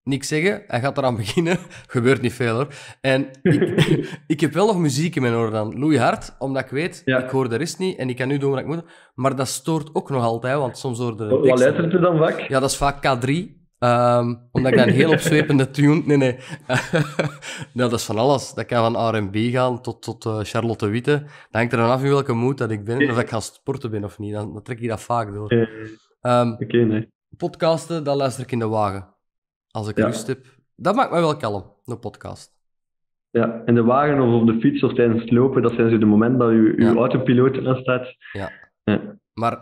niks zeggen, hij gaat eraan beginnen. Gebeurt niet veel hoor. En ik, ik heb wel nog muziek in mijn oren dan. Loei hard, omdat ik weet, Ja. ik hoor de rest niet en ik kan nu doen wat ik moet. Maar dat stoort ook nog altijd, want soms hoorde de Wat luistert er dan vaak? Ja, dat is vaak K3. Ehm, omdat ik dan een heel opzwepende tune... Nee, nee. nou, dat is van alles. Dat kan van R&B gaan tot, tot eh, Charlotte Witte. Dat hangt er dan af in welke mood dat ik ben. Of ik ga sporten ben of niet. Dan, dan trek ik dat vaak door. Eh, Ehm, Oké, nee. podcasten, dat luister ik in de wagen. Als ik Ja. rust heb. Dat maakt mij wel kalm, een podcast. Ja, in de wagen of op de fiets of tijdens het lopen, dat zijn zo de momenten dat je, je Ja. autopiloot aanstaat. Ja. Ja. Maar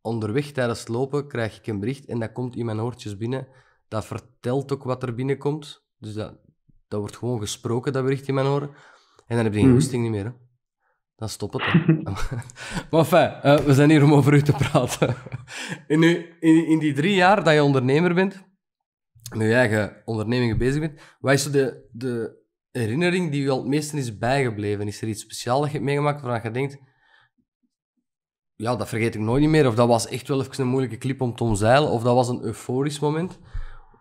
onderweg tijdens het lopen krijg ik een bericht en dat komt in mijn oortjes binnen. Dat vertelt ook wat er binnenkomt. Dus dat, dat wordt gewoon gesproken, dat bericht in mijn oren. En dan heb je geen Mhm. goesting niet meer. Hè. Dan stopt het. Maar fijn, eh, we zijn hier om over u te praten. in, nu, in, in die drie jaar dat je ondernemer bent, met je eigen ondernemingen bezig bent, wat is de, de herinnering die je al het meeste is bijgebleven? Is er iets speciaals dat je hebt meegemaakt waarvan je denkt, ja, dat vergeet ik nooit niet meer. Of dat was echt wel even een moeilijke clip om te omzeilen. Of dat was een euforisch moment.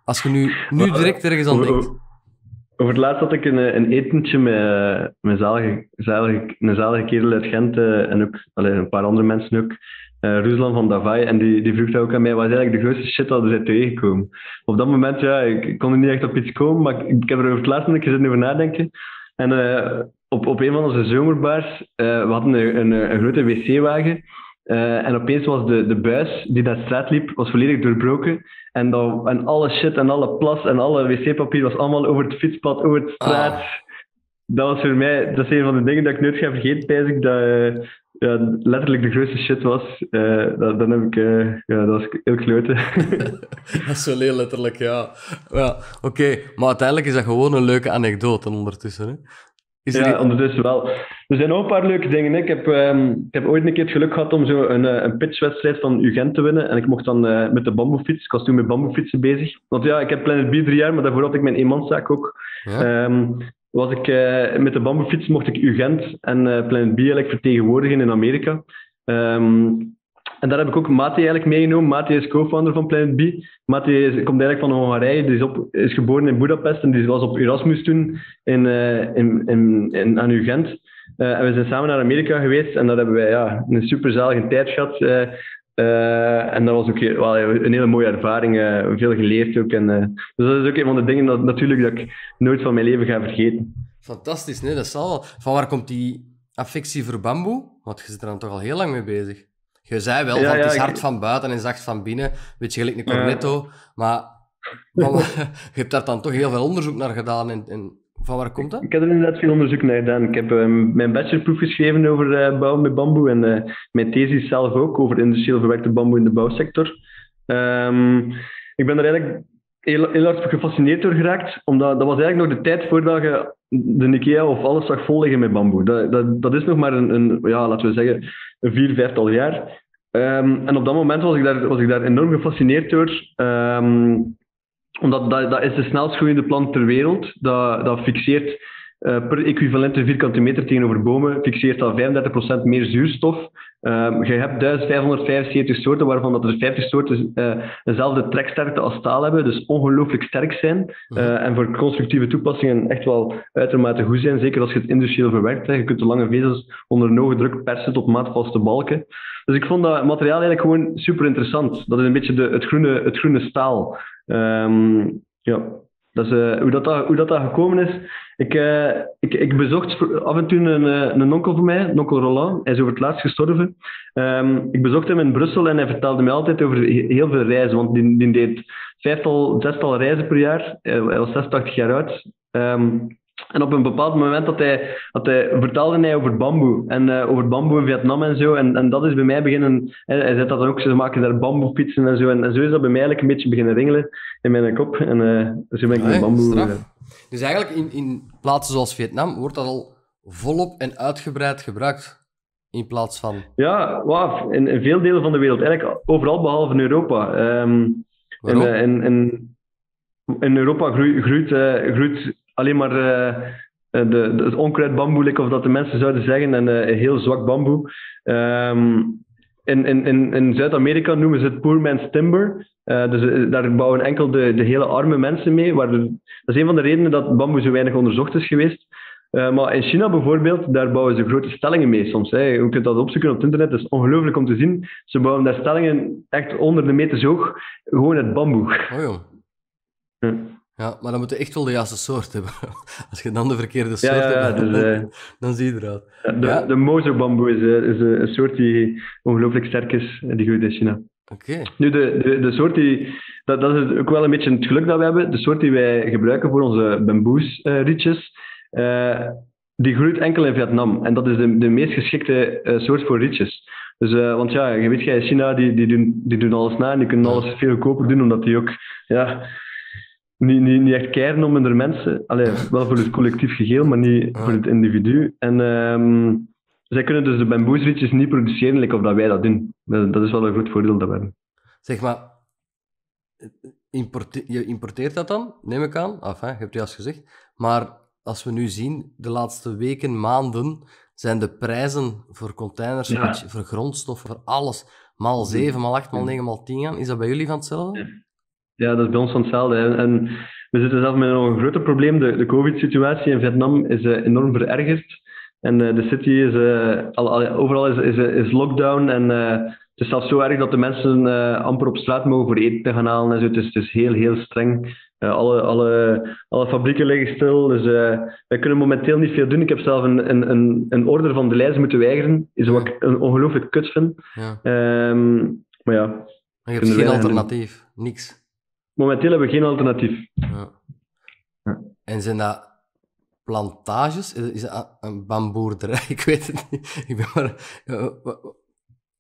Als je nu, nu direct ergens aan denkt. over het laatst had ik een, een etentje met, met zalige, zalige, een zalige kerel uit Gent eh, en ook allee, een paar andere mensen ook. eh Ruslan van Davai. En die, die vroeg ook aan mij, wat is eigenlijk de grootste shit dat er zijn tegengekomen? Op dat moment, ja, ik, ik kon er niet echt op iets komen, maar ik, ik heb er over het laatst een keer over nadenken. En eh, op, op een van onze zomerbaars, eh, we hadden een, een, een grote wc-wagen. Eh, en opeens was de, de buis die naar de straat liep, was volledig doorbroken. En, dat, en alle shit en alle plas en alle wc-papier was allemaal over het fietspad, over het straat. Dat was voor mij, dat is een van de dingen dat ik nooit ga vergeten, pijs ik, dat eh, ja, letterlijk de grootste shit was. Eh, dat, dan heb ik, ja, dat was heel kloten. Dat is wel heel letterlijk, ja. ja Oké, maar uiteindelijk is dat gewoon een leuke anekdote ondertussen. Hè? Is Ja, ondertussen wel. Er zijn nog een paar leuke dingen. Ik heb, ehm, ik heb ooit een keer het geluk gehad om zo een, eh, een pitchwedstrijd van UGent te winnen. En ik mocht dan eh, met de bamboefiets. Ik was toen met bamboefietsen bezig. Want ja, ik heb Planet B drie jaar, maar daarvoor had ik mijn eenmanszaak ook. Ja? Ehm, was ik, eh, met de bamboefiets mocht ik UGent en Planet B eigenlijk vertegenwoordigen in Amerika. Ehm, en daar heb ik ook Mati eigenlijk meegenomen. Mati is co-founder van Planet B. Mati komt eigenlijk van Hongarije. Die is, op, is geboren in Budapest en die was op Erasmus toen in, eh, in, in, aan UGent. Eh, en we zijn samen naar Amerika geweest en daar hebben wij ja, een superzalige tijd gehad. eh, en dat was ook een hele mooie ervaring, veel geleerd ook. En, dus dat is ook een van de dingen dat, natuurlijk dat ik nooit van mijn leven ga vergeten. Fantastisch, nee, dat zal. Van waar komt die affectie voor bamboe? Want je zit er dan toch al heel lang mee bezig. Je zei wel, Ja, van, het is ik- hard van buiten en zacht van binnen. Beetje gelijk een cornetto. Maar van, je hebt daar dan toch heel veel onderzoek naar gedaan. En, en van waar komt dat? Ik heb er inderdaad veel onderzoek naar gedaan. Ik heb ehm, mijn bachelorproef geschreven over eh, bouwen met bamboe en eh, mijn thesis zelf ook over industrieel verwerkte bamboe in de bouwsector. Ehm, ik ben er eigenlijk heel, heel hard gefascineerd door geraakt, omdat dat was eigenlijk nog de tijd voordat je de IKEA of alles zag vol liggen met bamboe. Dat, dat, dat is nog maar een, een, ja, laten we zeggen, een vier, vijftal jaar. Ehm, en op dat moment was ik daar, was ik daar enorm gefascineerd door. Ehm, omdat dat, dat is de snelst groeiende plant ter wereld. Dat, dat fixeert eh, per equivalente vierkante meter tegenover bomen, fixeert dat 35% meer zuurstof. Ehm, je hebt 1575 soorten, waarvan dat er 50 soorten eh, dezelfde treksterkte als staal hebben, dus ongelooflijk sterk zijn. Eh, en voor constructieve toepassingen echt wel uitermate goed zijn, zeker als je het industrieel verwerkt. Hè. Je kunt de lange vezels onder een hoge druk persen tot maatvaste balken. Dus ik vond dat materiaal eigenlijk gewoon super interessant. Dat is een beetje de, het, groene, het groene staal. Ehm, ja, dat is, hoe, dat, dat, hoe dat, dat gekomen is. Ik, eh, ik, ik bezocht af en toe een, eh, een onkel van mij, een onkel Roland. Hij is over het laatst gestorven. Ehm, ik bezocht hem in Brussel en hij vertelde mij altijd over he- heel veel reizen. Want die, die deed vijftal, zestal reizen per jaar. Hij was 86 jaar oud. Ehm, en op een bepaald moment dat hij, dat hij, vertelde hij over bamboe. En eh, over bamboe in Vietnam en zo. En, en dat is bij mij beginnen... Hij, hij zei dat dan ook, ze maken daar bamboefietsen en zo. En, en zo is dat bij mij eigenlijk een beetje beginnen ringelen in mijn kop. En uh, zo ben ik met Allee, bamboe... straf. Dus eigenlijk in, in plaatsen zoals Vietnam wordt dat al volop en uitgebreid gebruikt. In plaats van... Ja, wauw. In, in veel delen van de wereld. Eigenlijk overal behalve in Europa. Ehm, in, in, in, in Europa groeit, groeit, eh, groeit alleen maar eh, eh, de, de, het onkruid bamboe, of dat de mensen zouden zeggen, en heel zwak bamboe. In in, in, in Zuid-Amerika noemen ze het poor man's timber. Eh, dus eh, daar bouwen enkel de, de hele arme mensen mee. Waar de- dat is een van de redenen dat bamboe zo weinig onderzocht is geweest. Eh, maar in China bijvoorbeeld, daar bouwen ze grote stellingen mee soms. Hè. Je kunt dat opzoeken op het internet, dat is ongelooflijk om te zien. Ze bouwen daar stellingen echt onder de meters hoog, gewoon uit bamboe. Oh joh. Ja. Ja, maar dan moet je echt wel de juiste soort hebben. Als je dan de verkeerde soort Ja, ja, ja, hebt, dus, eh, dan zie je eruit. De, Ja. de mozo-bamboe is, is een soort die ongelooflijk sterk is, en die groeit in China. Oké. Nu, de, de, de soort die, dat, dat is ook wel een beetje het geluk dat we hebben. De soort die wij gebruiken voor onze bamboesrietjes, eh die groeit enkel in Vietnam. En dat is de, de meest geschikte eh, soort voor rietjes. Dus, eh, want ja, je weet, jij, China, die, die, doen, die doen alles na en die kunnen alles veel goedkoper doen, omdat die ook ja, niet, niet, niet echt keren om hun mensen. Allee, wel voor het collectief geheel, maar niet voor het individu. En ehm, zij kunnen dus de bamboesrietjes niet produceren, like of dat wij dat doen. Dat, is wel een groot voordeel dat we hebben. Zeg maar, je importeert dat dan, neem ik aan. Enfin, je hebt juist gezegd. Maar als we nu zien, de laatste weken, maanden, zijn de prijzen voor containers, Ja. voor, grondstoffen, voor alles, maal 7, maal 8, maal 9, maal 10 gaan. Is dat bij jullie van hetzelfde? Ja, dat is bij ons van hetzelfde. En, en we zitten zelf met nog een groter probleem. De, de COVID-situatie in Vietnam is uh, enorm verergerd. En uh, de city is, uh, al, al, overal is, is, is lockdown. En het is zelfs zo erg dat de mensen amper op straat mogen voor eten te gaan halen. En zo. Het, is, het is heel, heel streng. alle, alle, alle fabrieken liggen stil. Dus wij kunnen momenteel niet veel doen. Ik heb zelf een, een, een, een order van de lijst moeten weigeren. Is wat ik een ongelooflijk kut vind. Ja. Um, maar ja. Maar je hebt geen alternatief. Niks. Momenteel hebben we geen alternatief. Ja. En zijn dat plantages? Is dat een bamboerderij? Ik weet het niet. Ik ben maar,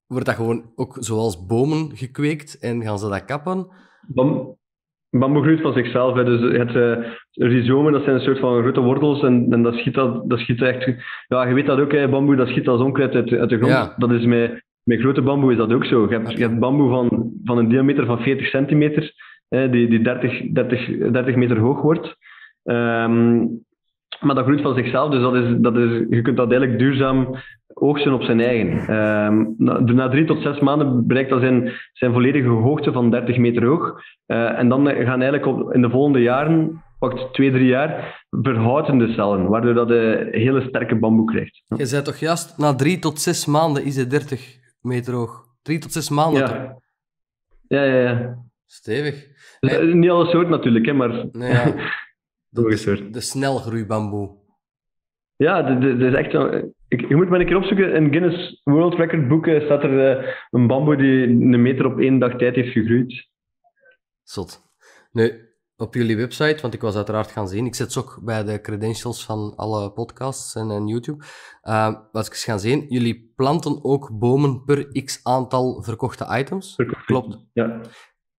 wordt dat gewoon ook zoals bomen gekweekt en gaan ze dat kappen? Bam, bamboe groeit van zichzelf. Hè. Dus het uh, rhizomen, dat zijn een soort van grote wortels en, en dat, schiet dat, dat schiet echt... Ja, je weet dat ook, hè, bamboe, dat schiet als onkruid uit, uit de grond. Dat is met, met grote bamboe is dat ook zo. Je hebt, je hebt bamboe van, van een diameter van 40 centimeter die, die 30, 30, 30 meter hoog wordt. Um, maar dat groeit van zichzelf, dus dat is, dat is, je kunt dat eigenlijk duurzaam oogsten op zijn eigen. Um, na, na, drie tot zes maanden bereikt dat zijn, zijn volledige hoogte van 30 meter hoog. Uh, en dan gaan eigenlijk op, in de volgende jaren, pakt twee, drie jaar, verhoudende cellen, waardoor dat een hele sterke bamboe krijgt. Je zei toch juist, na drie tot zes maanden is het 30 meter hoog? Drie tot zes maanden? Ja, ja, ja. ja. Stevig. Dus, eh, niet alle soorten natuurlijk, hè, maar... Nee, ja. de, de snelgroeibamboe. Ja, dat is echt zo. Ik, je moet maar een keer opzoeken. In Guinness World Record boeken staat er uh, een bamboe die een meter op één dag tijd heeft gegroeid. Zot. Nu, op jullie website, want ik was uiteraard gaan zien. Ik zet ze ook bij de credentials van alle podcasts en, en YouTube. Uh, was ik eens gaan zien, jullie planten ook bomen per x aantal verkochte items. Klopt. Ja.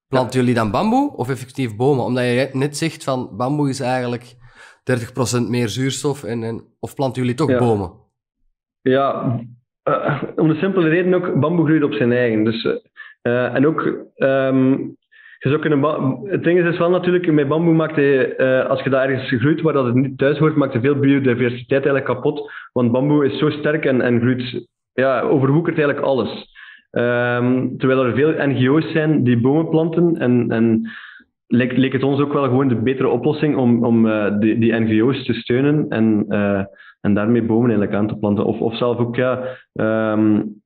Planten jullie dan bamboe of effectief bomen? Omdat je net zegt van bamboe is eigenlijk 30% meer zuurstof. En, en, of planten jullie toch bomen? Ja, uh, om de simpele reden ook, bamboe groeit op zijn eigen. Dus, uh, en ook, um, je zou kunnen het ding is, is wel natuurlijk, met bamboe maakt je, uh, als je daar ergens groeit waar dat het niet thuis hoort, maakt je veel biodiversiteit eigenlijk kapot. Want bamboe is zo sterk en, en groeit, ja, overwoekert eigenlijk alles. Um, terwijl er veel NGO's zijn die bomen planten. En, en leek, leek het ons ook wel gewoon de betere oplossing om, om uh, die, die NGO's te steunen en, uh, en daarmee bomen eigenlijk aan te planten. Of, of zelf ook ja, um,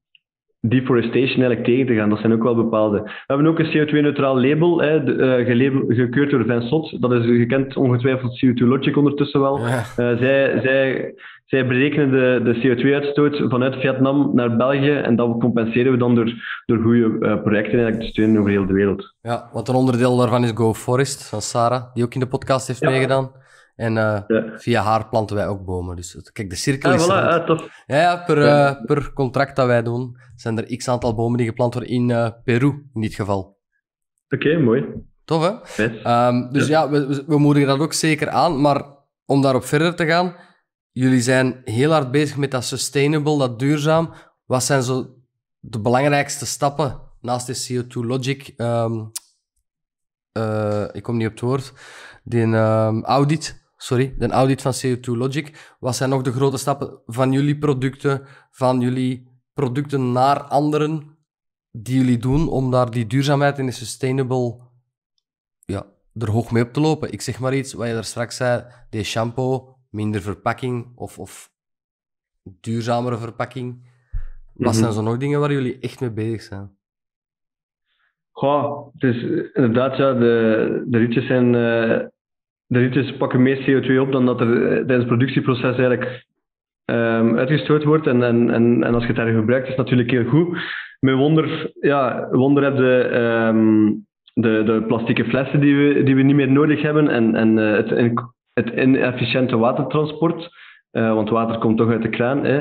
deforestation eigenlijk tegen te gaan. Dat zijn ook wel bepaalde. We hebben ook een CO2-neutraal label, hè, uh, gekeurd door Vincent. Dat is gekend ongetwijfeld CO2 Logic ondertussen wel. Ja. Zij, zij zij berekenen de, de CO2-uitstoot vanuit Vietnam naar België en dat compenseren we dan door, door goede uh, projecten eigenlijk te steunen over heel de wereld. Ja, want een onderdeel daarvan is Go Forest van Sarah, die ook in de podcast heeft meegedaan. En uh, ja. via haar planten wij ook bomen. Dus kijk, de cirkel is voilà, ja, ja, per, uh, per contract dat wij doen, zijn er x aantal bomen die geplant worden in Peru, in dit geval. Oké, okay, mooi. Tof, hè? Um, dus ja, we, we moedigen dat ook zeker aan. Maar om daarop verder te gaan, jullie zijn heel hard bezig met dat sustainable, dat duurzaam. Wat zijn zo de belangrijkste stappen naast de CO2 Logic? Um, uh, ik kom niet op het woord. Die um, audit, sorry, de audit van CO2 Logic. Wat zijn nog de grote stappen van jullie producten, van jullie producten naar anderen, die jullie doen om daar die duurzaamheid en de sustainable ja, er hoog mee op te lopen? Ik zeg maar iets, wat je daar straks zei, die shampoo, minder verpakking of, of duurzamere verpakking. Wat zijn mhm. zo nog dingen waar jullie echt mee bezig zijn? Goh, het is inderdaad, ja, de, de rietjes zijn... Uh, de rietjes pakken meer CO2 op dan dat er eh, tijdens het productieproces eigenlijk um, uitgestoot wordt. En, en, en, en als je het daar gebruikt, is het natuurlijk heel goed. Met Wonder, ja, Wonder heb je um, de, de plastieke flessen die we, die we niet meer nodig hebben. En, en uh, het het inefficiënte watertransport. Uh, want water komt toch uit de kraan. Hè.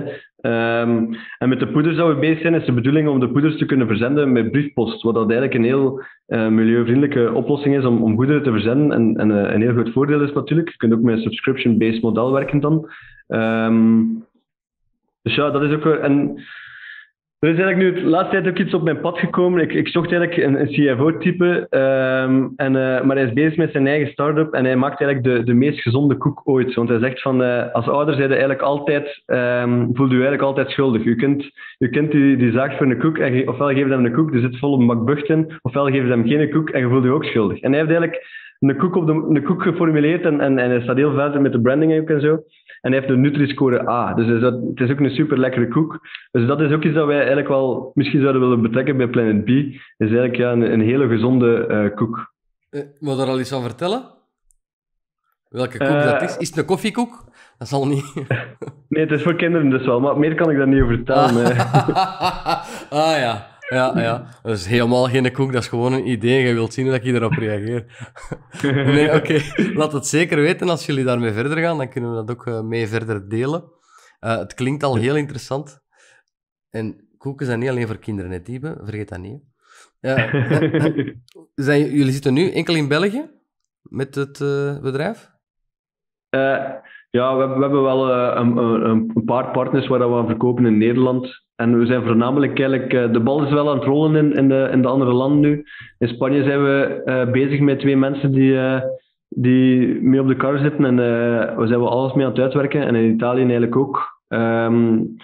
Um, en met de poeders dat we bezig zijn, is de bedoeling om de poeders te kunnen verzenden met briefpost. Wat dat eigenlijk een heel uh, milieuvriendelijke oplossing is om, om goederen te verzenden. En, en uh, een heel groot voordeel is natuurlijk. Je kunt ook met een subscription-based model werken dan. Um, dus ja, dat is ook. En er is eigenlijk nu de laatste tijd ook iets op mijn pad gekomen. Ik, ik zocht eigenlijk een, een CFO-type, um, en, uh, maar hij is bezig met zijn eigen start-up en hij maakt eigenlijk de, de meest gezonde koek ooit. Want hij zegt van, uh, als ouder zijn eigenlijk altijd, um, voelt u eigenlijk altijd schuldig. U kunt, u kunt die, die zaagt voor een koek, en je, ofwel je hem een koek, er zit vol bucht in, ofwel je hem geen koek en je voelt je ook schuldig. En hij heeft eigenlijk een koek, op de, een koek geformuleerd en, en, en hij staat heel verder met de branding ook en zo. En hij heeft een Nutri-score A. Dus dat, het is ook een super lekkere koek. Dus dat is ook iets dat wij eigenlijk wel misschien zouden willen betrekken bij Planet B. is eigenlijk ja, een, een hele gezonde uh, koek. Uh, moet je er al iets van vertellen? Welke koek uh, dat is? Is het een koffiekoek? Dat zal niet. nee, het is voor kinderen dus wel, maar meer kan ik daar niet over vertellen. ah ja. Ja, ja. Dat is helemaal geen koek, dat is gewoon een idee. Je wilt zien hoe ik hierop reageer. nee, oké. Laat het zeker weten als jullie daarmee verder gaan. Dan kunnen we dat ook uh, mee verder delen. Uh, het klinkt al heel interessant. En koeken zijn niet alleen voor kinderen, hè, Type. Vergeet dat niet. zijn, jullie zitten nu enkel in België met het uh, bedrijf? ja, we, we, hebben wel een, een, een, paar partners waar we aan verkopen in Nederland. En we zijn voornamelijk eigenlijk, eh, de bal is wel aan het rollen in, in, de, in de andere landen nu. In Spanje zijn we uh, bezig met twee mensen die, uh, die mee op de kar zitten en we zijn we alles mee aan het uitwerken. En in Italië eigenlijk ook. Um,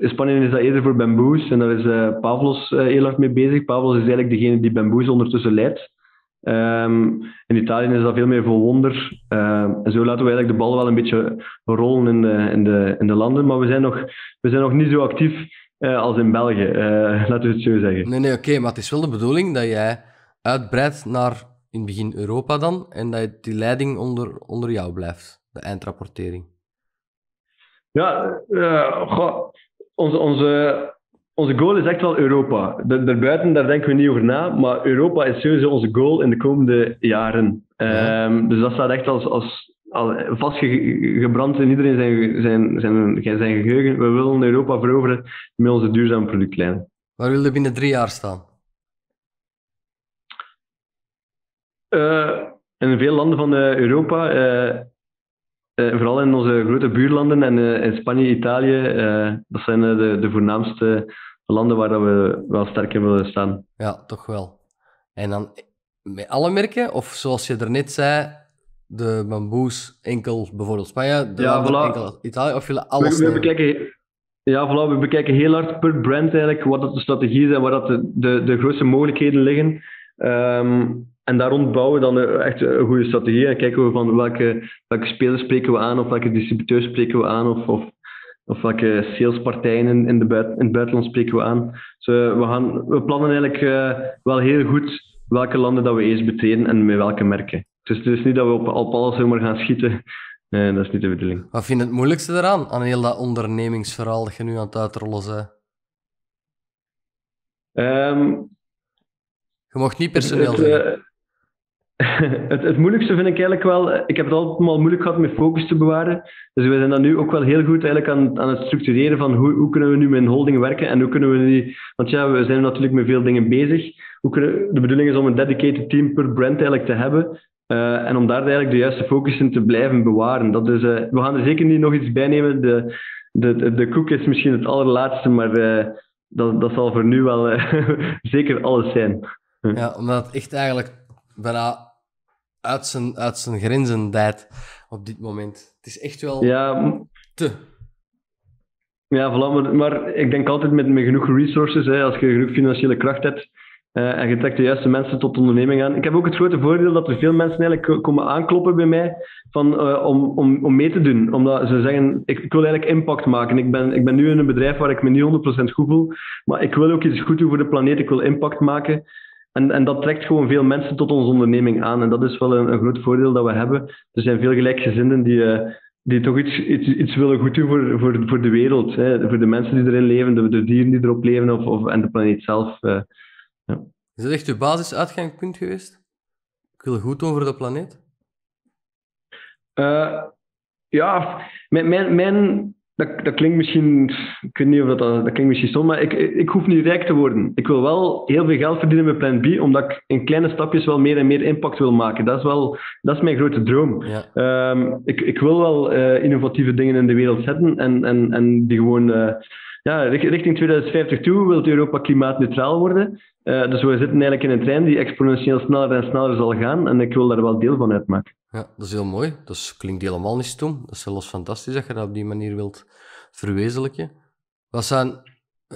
in Spanje is dat eerder voor Bamboos en daar is Pavlos heel hard mee bezig. Pavlos is eigenlijk degene die Bamboos ondertussen leidt. Um, in Italië is dat veel meer voor wonder. Uh, en zo laten we eigenlijk de bal wel een beetje rollen in de, in de, in de landen. Maar we zijn nog, we zijn nog niet zo actief uh, als in België, uh, laten we het zo zeggen. Nee, nee, oké, maar het is wel de bedoeling dat jij uitbreidt naar in het begin Europa dan en dat die leiding onder, onder jou blijft, de eindrapportering. Ja, uh, goh, onze, onze, onze goal is echt wel Europa. Daarbuiten, daar denken we niet over na, maar Europa is sowieso onze goal in de komende jaren. Ja. Um, dus dat staat echt als, als al vastgebrand in iedereen zijn, zijn, zijn, zijn geheugen. We willen Europa veroveren met onze duurzame productlijnen. Waar wil je binnen drie jaar staan? Uh, in veel landen van uh, Europa, uh, vooral in onze grote buurlanden en in Spanje, Italië, dat zijn de, de voornaamste landen waar we wel sterk in willen staan. Ja, toch wel. En dan met alle merken, of zoals je er net zei, de bamboes enkel bijvoorbeeld Spanje, de ja, voilà. enkel Italië, of jullie alles we, we bekijken, Ja, voilà, we bekijken heel hard per brand eigenlijk wat dat de strategie is en waar dat de, de, de grootste mogelijkheden liggen. Um, en daar bouwen we dan echt een goede strategie en kijken we van welke, welke spelers spreken we aan of welke distributeurs spreken we aan of, of, of welke salespartijen in, in, de in het buitenland spreken we aan. Dus we, gaan, we plannen eigenlijk uh, wel heel goed welke landen dat we eerst betreden en met welke merken. Dus het is niet dat we op, op alles zomaar gaan schieten. Nee, dat is niet de bedoeling. Wat vind je het moeilijkste eraan, aan heel dat ondernemingsverhaal dat je nu aan het uitrollen bent? Um, je mag niet personeel het, zeggen. Uh, het, het, moeilijkste vind ik eigenlijk wel... Ik heb het altijd mal moeilijk gehad met focus te bewaren. Dus we zijn dan nu ook wel heel goed eigenlijk aan, aan het structureren van hoe, hoe kunnen we nu met een holding werken en hoe kunnen we die... Want ja, we zijn natuurlijk met veel dingen bezig. Hoe kunnen, de bedoeling is om een dedicated team per brand eigenlijk te hebben. Uh, en om daar eigenlijk de juiste focus in te blijven bewaren. Dat is, uh, we gaan er zeker niet nog iets bij nemen. De, de, de, koek is misschien het allerlaatste, maar uh, dat, dat zal voor nu wel zeker alles zijn. Ja, omdat het echt eigenlijk bijna uit zijn, uit zijn grenzen dijt op dit moment. Het is echt wel ja, te. Ja, voilà, maar, maar ik denk altijd met, met genoeg resources, hè, als je genoeg financiële kracht hebt, uh, en je trekt de juiste mensen tot onderneming aan. Ik heb ook het grote voordeel dat er veel mensen eigenlijk komen aankloppen bij mij van, uh, om, om, om mee te doen. Omdat ze zeggen, ik, wil eigenlijk impact maken. Ik ben, ik ben nu in een bedrijf waar ik me niet 100% goed voel, maar ik wil ook iets goed doen voor de planeet. Ik wil impact maken. En, en dat trekt gewoon veel mensen tot onze onderneming aan. En dat is wel een, een groot voordeel dat we hebben. Er zijn veel gelijkgezinden die... Uh, die toch iets, iets, iets willen goed doen voor, voor, voor de wereld. Hè. Voor de mensen die erin leven, de, de dieren die erop leven of, of, en de planeet zelf. Ja. Is dat echt je basisuitgangspunt geweest? Ik wil goed doen voor de planeet? Uh, ja, mijn, mijn, mijn, dat, dat klinkt misschien, ik weet niet of dat, dat klinkt misschien stom, maar ik, ik hoef niet rijk te worden. Ik wil wel heel veel geld verdienen met Plan B, omdat ik in kleine stapjes wel meer en meer impact wil maken. Dat is wel, dat is mijn grote droom. Ja. Um, ik, ik wil wel uh, innovatieve dingen in de wereld zetten en, en, en die gewoon... Uh, ja, richting 2050 toe wil Europa klimaatneutraal worden. Uh, dus we zitten eigenlijk in een trein die exponentieel sneller en sneller zal gaan. En ik wil daar wel deel van uitmaken. Ja, dat is heel mooi. Dat klinkt helemaal niet stom. Dat is zelfs fantastisch dat je dat op die manier wilt verwezenlijken. Wat zijn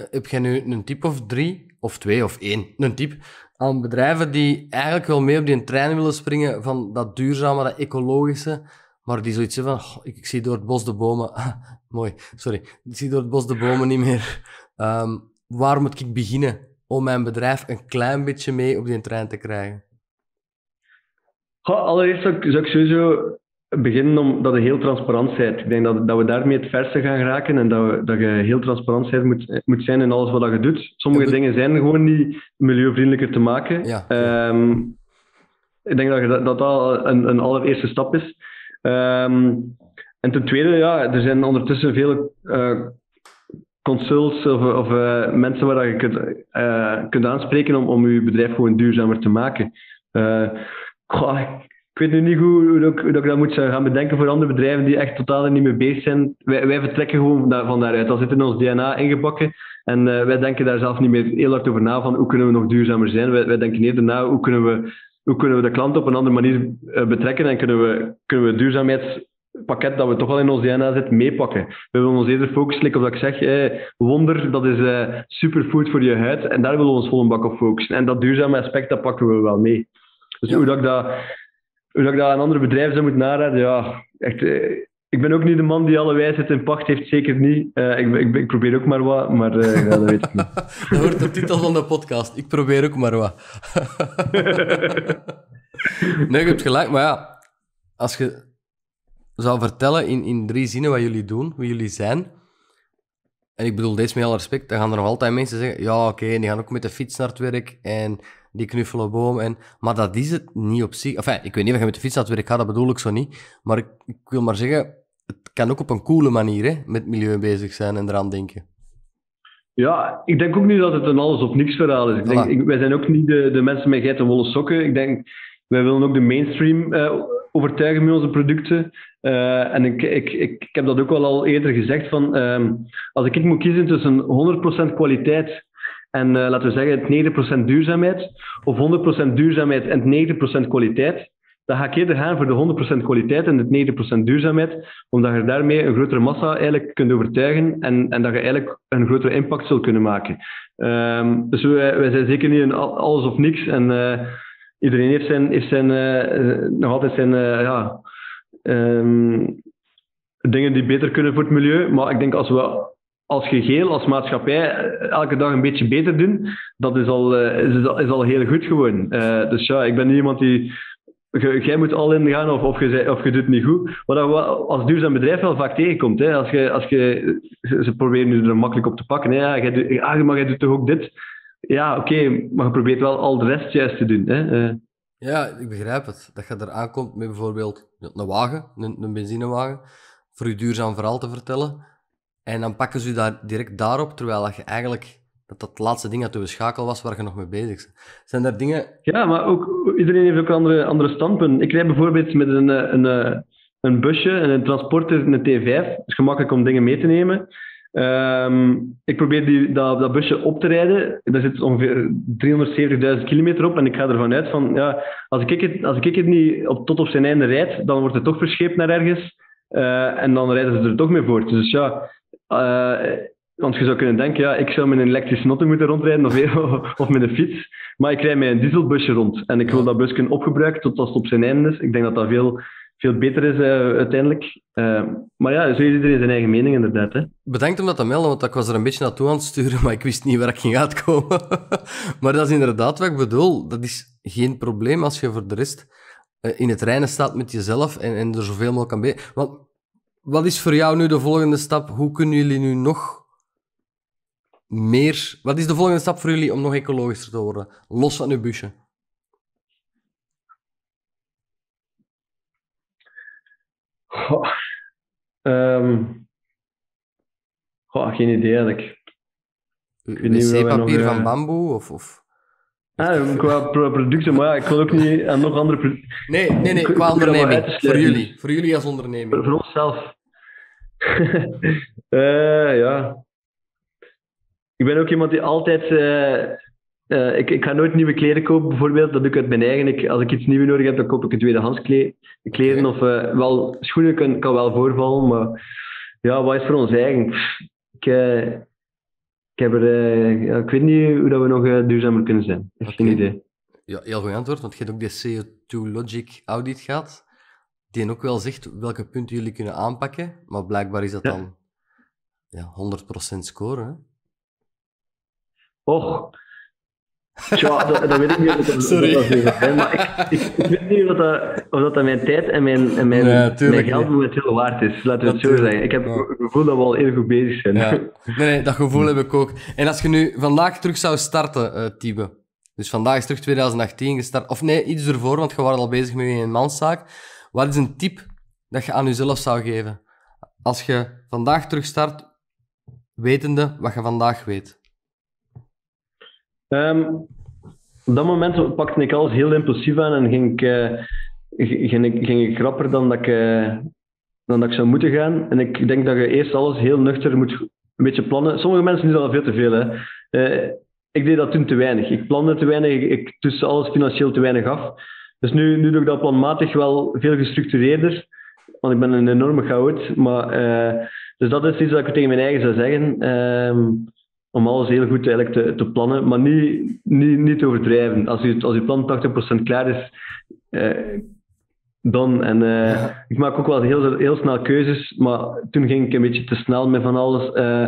heb jij nu een tip of drie, of twee of één, een tip aan bedrijven die eigenlijk wel mee op die trein willen springen van dat duurzame, dat ecologische, maar die zoiets van, ik, zie door het bos de bomen, mooi, sorry, ik zie door het bos de bomen niet meer. Ehm, waar moet ik beginnen om mijn bedrijf een klein beetje mee op die trein te krijgen? allereerst zou ik, zou ik sowieso beginnen omdat je heel transparant bent. Ik denk dat, dat we daarmee het verste gaan geraken en dat, we, dat je heel transparant moet, moet zijn in alles wat je doet. Sommige dingen zijn gewoon niet milieuvriendelijker te maken. Ja. Ehm, ik denk dat dat, dat al een, een allereerste stap is. Ehm, en ten tweede, ja, er zijn ondertussen veel uh, consults of, of uh, mensen waar je kunt, kunt aanspreken om, om je bedrijf gewoon duurzamer te maken. Goh, ik weet nu niet hoe, hoe, hoe ik dat moet gaan bedenken voor andere bedrijven die echt totaal niet mee bezig zijn. Wij, wij vertrekken gewoon van daaruit. Dat zit in ons DNA ingebakken. En wij denken daar zelf niet meer heel hard over na van hoe kunnen we nog duurzamer zijn. Wij, wij denken eerder na hoe kunnen we, hoe kunnen we de klant op een andere manier betrekken en kunnen we, kunnen we duurzaamheidspakket dat we toch al in ons DNA zit meepakken. We willen ons eerder focussen, op dat ik zeg, eh, wonder, dat is uh, superfood voor je huid en daar willen we ons vol een bak op focussen. En dat duurzame aspect, dat pakken we wel mee. Dus ja. hoe dat ik dat hoe dat ik dat aan andere bedrijven zou moeten naraden, ja, echt, eh, ik ben ook niet de man die alle wijsheid in pacht heeft, zeker niet. Uh, ik, ik, ik, probeer ook maar wat, maar uh, ja, dat weet ik niet. dat wordt de titel van de podcast. Ik probeer ook maar wat. nee, je hebt gelijk, maar ja, als je zou vertellen in, in drie zinnen wat jullie doen, wie jullie zijn, en ik bedoel deze met alle respect, dan gaan er nog altijd mensen zeggen, ja oké, okay, die gaan ook met de fiets naar het werk en die knuffelboom. En, maar dat is het niet op zich. Enfin, ik weet niet of je met de fiets naar het werk gaat, dat bedoel ik zo niet. Maar ik, ik wil maar zeggen, het kan ook op een coole manier hè, met milieu bezig zijn en eraan denken. Ja, ik denk ook niet dat het een alles of niks verhaal is. Ik denk, ik, wij zijn ook niet de, de mensen met geitenwolle sokken. Ik denk, wij willen ook de mainstream uh, overtuigen met onze producten. Uh, en ik, ik, ik, heb dat ook al eerder gezegd. Van, uh, als ik moet kiezen tussen 100% kwaliteit en uh, laten we zeggen 90% duurzaamheid, of 100% duurzaamheid en 90% kwaliteit, dan ga ik eerder gaan voor de 100% kwaliteit en de 90% duurzaamheid, omdat je daarmee een grotere massa eigenlijk kunt overtuigen en, en dat je eigenlijk een grotere impact zult kunnen maken. Um, dus wij, wij, zijn zeker niet een alles of niks. En iedereen heeft, zijn, zijn, uh, nog altijd zijn ja, um, dingen die beter kunnen voor het milieu. Maar ik denk als we als geheel, als maatschappij, elke dag een beetje beter doen, dat is al, is, is al heel goed gewoon. Dus ja, ik ben niet iemand die. Jij moet al in gaan of, of, je, of je doet het niet goed. Wat je als duurzaam bedrijf wel vaak tegenkomt. Hè. Als je, als je, ze proberen nu er makkelijk op te pakken. Ja, jij ah, maar jij doet toch ook dit? Ja, oké, okay, maar je probeert wel al de rest juist te doen. Hè. Uh. Ja, ik begrijp het. Dat je er aankomt met bijvoorbeeld een wagen, een, een benzinewagen, voor je duurzaam verhaal te vertellen. En dan pakken ze je daar direct daarop, terwijl je eigenlijk dat dat laatste ding dat we schakel was waar je nog mee bezig bent. Zijn er dingen... Ja, maar ook, iedereen heeft ook andere, andere standpunten. Ik rijd bijvoorbeeld met een, een, een, een busje, een transporter, een T5. Het is gemakkelijk om dingen mee te nemen. Um, ik probeer die, dat, dat, busje op te rijden. Daar zit ongeveer 370.000 kilometer op. En ik ga ervan uit van, ja, als ik het, als ik het niet op, tot op zijn einde rijd, dan wordt het toch verscheept naar ergens. Uh, en dan rijden ze er toch mee voort. Dus ja, uh, want je zou kunnen denken, ja, ik zou met een elektrische auto moeten rondrijden of, of met een fiets. Maar ik rijd met een dieselbusje rond. En ik wil dat busje opgebruiken tot het op zijn einde is. Ik denk dat dat veel, veel beter is uh, uiteindelijk. Uh, maar ja, zo is iedereen zijn eigen mening inderdaad. Hè. Bedankt om dat te melden, want ik was er een beetje naartoe aan het sturen, maar ik wist niet waar ik ging uitkomen. maar dat is inderdaad wat ik bedoel. Dat is geen probleem als je voor de rest in het reinen staat met jezelf en, en er zoveel mogelijk kan bij. Want wat is voor jou nu de volgende stap? Hoe kunnen jullie nu nog meer... Wat is de volgende stap voor jullie om nog ecologischer te worden? Los van uw busje. Goh. Um. Goh, geen idee eigenlijk. Wc-papier van uh... bamboe? Of, of... Ah, qua producten, maar ja, ik wil ook niet aan nog andere producten. Nee, nee, nee, qua onderneming. Voor jullie. Voor jullie als onderneming. Voor onszelf. uh, ja. Ik ben ook iemand die altijd. Uh, uh, ik, ik ga nooit nieuwe kleren kopen, bijvoorbeeld. Dat doe ik uit mijn eigen. Ik, als ik iets nieuws nodig heb, dan koop ik een tweedehands kleren. Of wel, schoenen kan, kan wel voorvallen, maar ja, wat is voor ons eigen? Ik, ik heb er, eh, ja, ik weet niet hoe dat we nog eh, duurzamer kunnen zijn. Ik geen idee. Ja, heel goed antwoord, want je hebt ook die CO2 Logic audit gehad, die ook wel zegt welke punten jullie kunnen aanpakken, maar blijkbaar is dat Ja. dan ja, 100% scoren. Hè? Och. Tja, dat, dat weet ik niet of dat, Sorry. dat, dat is, hè, maar ik, ik, ik weet niet of dat, of dat, mijn tijd en mijn, en mijn, Nee, mijn geld momenteel waard is. Laten we het zo zeggen. Ik heb ja. het gevoel dat we al heel goed bezig zijn. Ja. Nee, nee, dat gevoel heb ik ook. En als je nu vandaag terug zou starten, Tibe. Dus vandaag is terug 2018 gestart. Of nee, iets ervoor, want je was al bezig met je eenmanszaak. Wat is een tip dat je aan jezelf zou geven? Als je vandaag terug start, wetende wat je vandaag weet. Ehm, op dat moment pakte ik alles heel impulsief aan en ging ik, g- ging ik, ging ik rapper dan dat ik, eh, dan dat ik zou moeten gaan. En ik denk dat je eerst alles heel nuchter moet een beetje plannen. Sommige mensen doen dat al veel te veel. Hè. Eh, ik deed dat toen te weinig. Ik plande te weinig, ik, tussen alles financieel te weinig af. Dus nu, nu doe ik dat planmatig wel veel gestructureerder. Want ik ben een enorme chaot. Maar, dus dat is iets wat ik tegen mijn eigen zou zeggen. Om alles heel goed eigenlijk te, te plannen, maar niet, niet, niet te overdrijven. Als je, als je plan 80% klaar is, eh, dan. En eh, Ja. ik maak ook wel heel, heel snel keuzes, maar toen ging ik een beetje te snel met van alles. eh.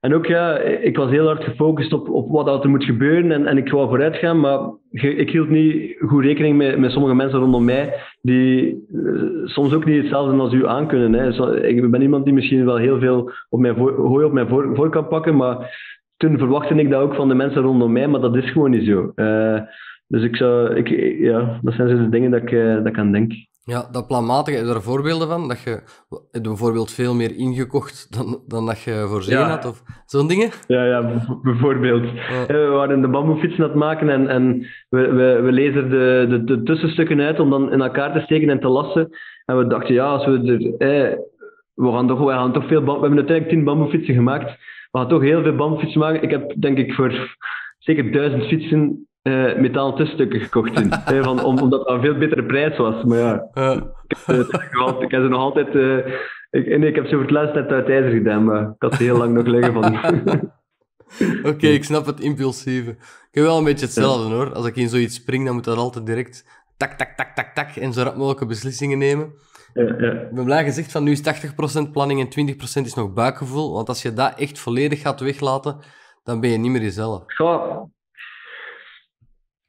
En ook ja, ik was heel hard gefocust op, op wat er moet gebeuren en, en ik wou vooruit gaan, maar ik hield niet goed rekening met, met sommige mensen rondom mij die eh, soms ook niet hetzelfde als u aankunnen. Hè. Ik ben iemand die misschien wel heel veel op mijn voor, hooi op mijn voor, voor kan pakken, maar toen verwachtte ik dat ook van de mensen rondom mij, maar dat is gewoon niet zo. Eh, dus ik zou, ik, ja, dat zijn zo de dingen dat ik, eh, dat ik aan denk. Ja, dat planmatige, heb je daar voorbeelden van? Dat je bijvoorbeeld veel meer ingekocht dan, dan dat je voorzien Ja. had? Of zo'n dingen? Ja, ja, bijvoorbeeld. Ja. Eh, We waren de bamboefietsen aan het maken en, en we, we, we lezen de, de, de tussenstukken uit om dan in elkaar te steken en te lassen. En we dachten, ja, als we er, eh, we gaan toch, we gaan toch veel we hebben uiteindelijk tien bamboefietsen gemaakt. We gaan toch heel veel bamboefietsen maken. Ik heb denk ik voor zeker duizend fietsen eh metalen tussenstukken gekocht. Eh, van, om, omdat dat een veel betere prijs was. Maar ja, Ja. ik heb, ze- ik heb nog altijd... eh, ik, nee, ik heb ze voor het laatst net uit ijzer gedaan, maar ik had ze heel lang nog liggen van... Oké, ik snap het impulsieve. Ik heb wel een beetje hetzelfde hoor. Als ik in zoiets spring, dan moet dat altijd direct tak, tak, tak, tak, tak en zo rap mogelijke beslissingen nemen. ja, ja. Ik ben blij gezegd van nu is 80% planning en 20% is nog buikgevoel. Want als je dat echt volledig gaat weglaten, dan ben je niet meer jezelf. Ja.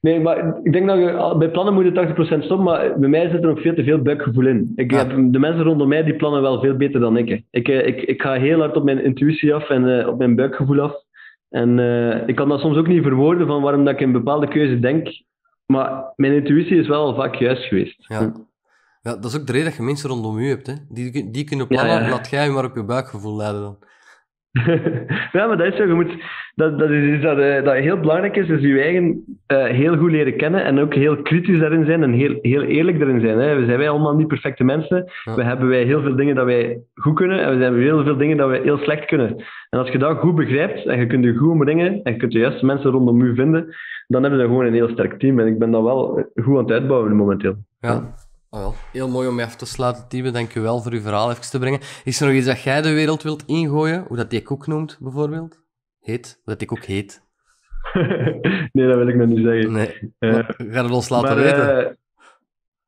Nee, maar ik denk dat je bij plannen moet je 80% stoppen, maar bij mij zit er ook veel te veel buikgevoel in. Ik heb, de mensen rondom mij die plannen wel veel beter dan ik. Ik, eh, ik, ik ga heel hard op mijn intuïtie af en eh, op mijn buikgevoel af. En eh, ik kan dat soms ook niet verwoorden van waarom dat ik een bepaalde keuze denk. Maar mijn intuïtie is wel al vaak juist geweest. Ja. ja, dat is ook de reden dat je mensen rondom je hebt. Hè. Die, die kunnen plannen, Ja, ja. laat jij je maar op je buikgevoel leiden dan. ja, maar dat is zo. Je moet, dat, dat is iets dat, eh, dat heel belangrijk is, is je eigen eh, heel goed leren kennen en ook heel kritisch daarin zijn en heel, heel eerlijk daarin zijn. Hè. We zijn wij allemaal niet perfecte mensen. Ja. We hebben wij heel veel dingen dat wij goed kunnen en we hebben heel veel dingen dat wij heel slecht kunnen. En als je dat goed begrijpt en je kunt je goed omringen en je kunt de juiste mensen rondom je vinden, dan hebben we gewoon een heel sterk team. En ik ben dat wel goed aan het uitbouwen momenteel. Ja. Wel. Heel mooi om je af te sluiten, Tibe. Dank je wel voor uw verhaal even te brengen. Is er nog iets dat jij de wereld wilt ingooien? Hoe dat die koek noemt, bijvoorbeeld? Heet? Hoe dat die koek heet? nee, dat wil ik nog niet zeggen. Nee. Eh, Ga het ons laten maar, weten. eh,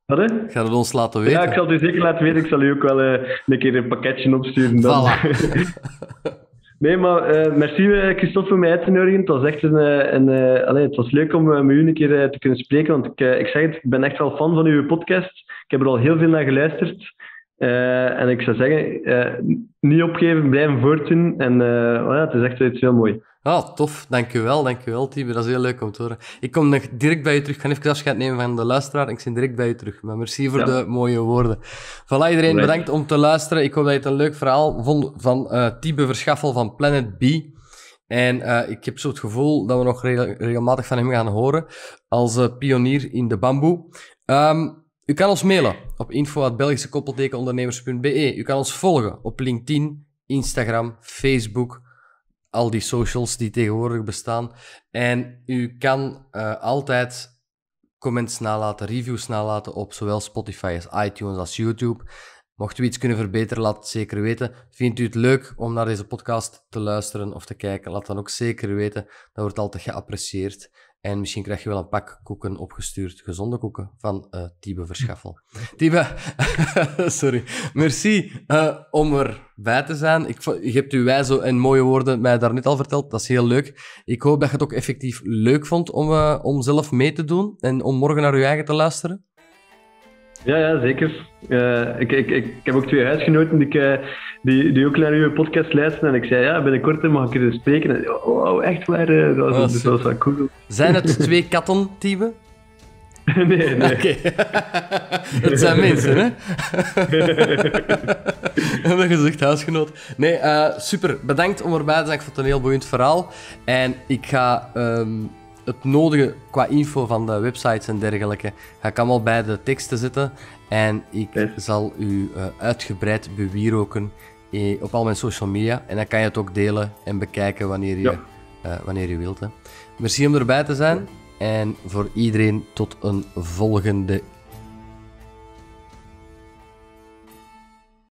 wat hè? Ga het ons laten weten. Ja, ik zal het u zeker laten weten. Ik zal u ook wel eh, een keer een pakketje opsturen. Dan. Voilà. nee, maar eh, merci eh, Christophe voor mij uit te nodigen. Het was echt een... eh, een het was leuk om met u een keer te kunnen spreken. Want ik, ik zeg het, ik ben echt wel fan van uw podcast. Ik heb er al heel veel naar geluisterd. En ik zou zeggen, niet opgeven, blijven voortdoen. En ja, het is echt iets heel mooi. Ah, tof. Dankjewel, dankjewel, Tibe. Dat is heel leuk om te horen. Ik kom nog direct bij je terug. Ik ga even afscheid nemen van de luisteraar. Ik ben direct bij je terug. Maar merci voor Ja. de mooie woorden. Voilà, iedereen bedankt om te luisteren. Ik hoop dat je het een leuk verhaal vond van eh Tibe Verschaffel van Planet B. En eh, ik heb zo het gevoel dat we nog regel- regelmatig van hem gaan horen als eh, pionier in de bamboe. Ehm, u kan ons mailen op info.belgischekoppeltekenondernemers.be. U kan ons volgen op LinkedIn, Instagram, Facebook, al die socials die tegenwoordig bestaan. En u kan eh, altijd comments nalaten, reviews nalaten op zowel Spotify als iTunes als YouTube. Mocht u iets kunnen verbeteren, laat het zeker weten. Vindt u het leuk om naar deze podcast te luisteren of te kijken? Laat dan ook zeker weten. Dat wordt altijd geapprecieerd. En misschien krijg je wel een pak koeken opgestuurd, gezonde koeken, van uh, Tibe Verschaffel. Tibe, sorry. Merci uh, om erbij te zijn. Ik, je hebt uw wijze en mooie woorden mij daar net al verteld. Dat is heel leuk. Ik hoop dat je het ook effectief leuk vond om, uh, om zelf mee te doen en om morgen naar uw eigen te luisteren. Ja, ja zeker. Uh, ik, ik, ik, heb ook twee huisgenoten die, uh, die, die ook naar uw podcast luisteren. En ik zei, ja, binnenkort mag ik er spreken. En, oh, oh, echt waar? Uh, dat, was, oh, dus dat was cool. Zijn het twee katten, Tiebe? nee, nee. Okay. het zijn mensen, hè? en dat gezegd huisgenoot. Nee, super. Bedankt om erbij te zijn. Ik vond het een heel boeiend verhaal. En ik ga... Um, het nodige qua info van de websites en dergelijke ga ik allemaal bij de teksten zetten. En ik zal u uh, uitgebreid bewieroken eh, op al mijn social media. En dan kan je het ook delen en bekijken wanneer je, uh, wanneer je wilt. Hè. Merci om erbij te zijn. En voor iedereen tot een volgende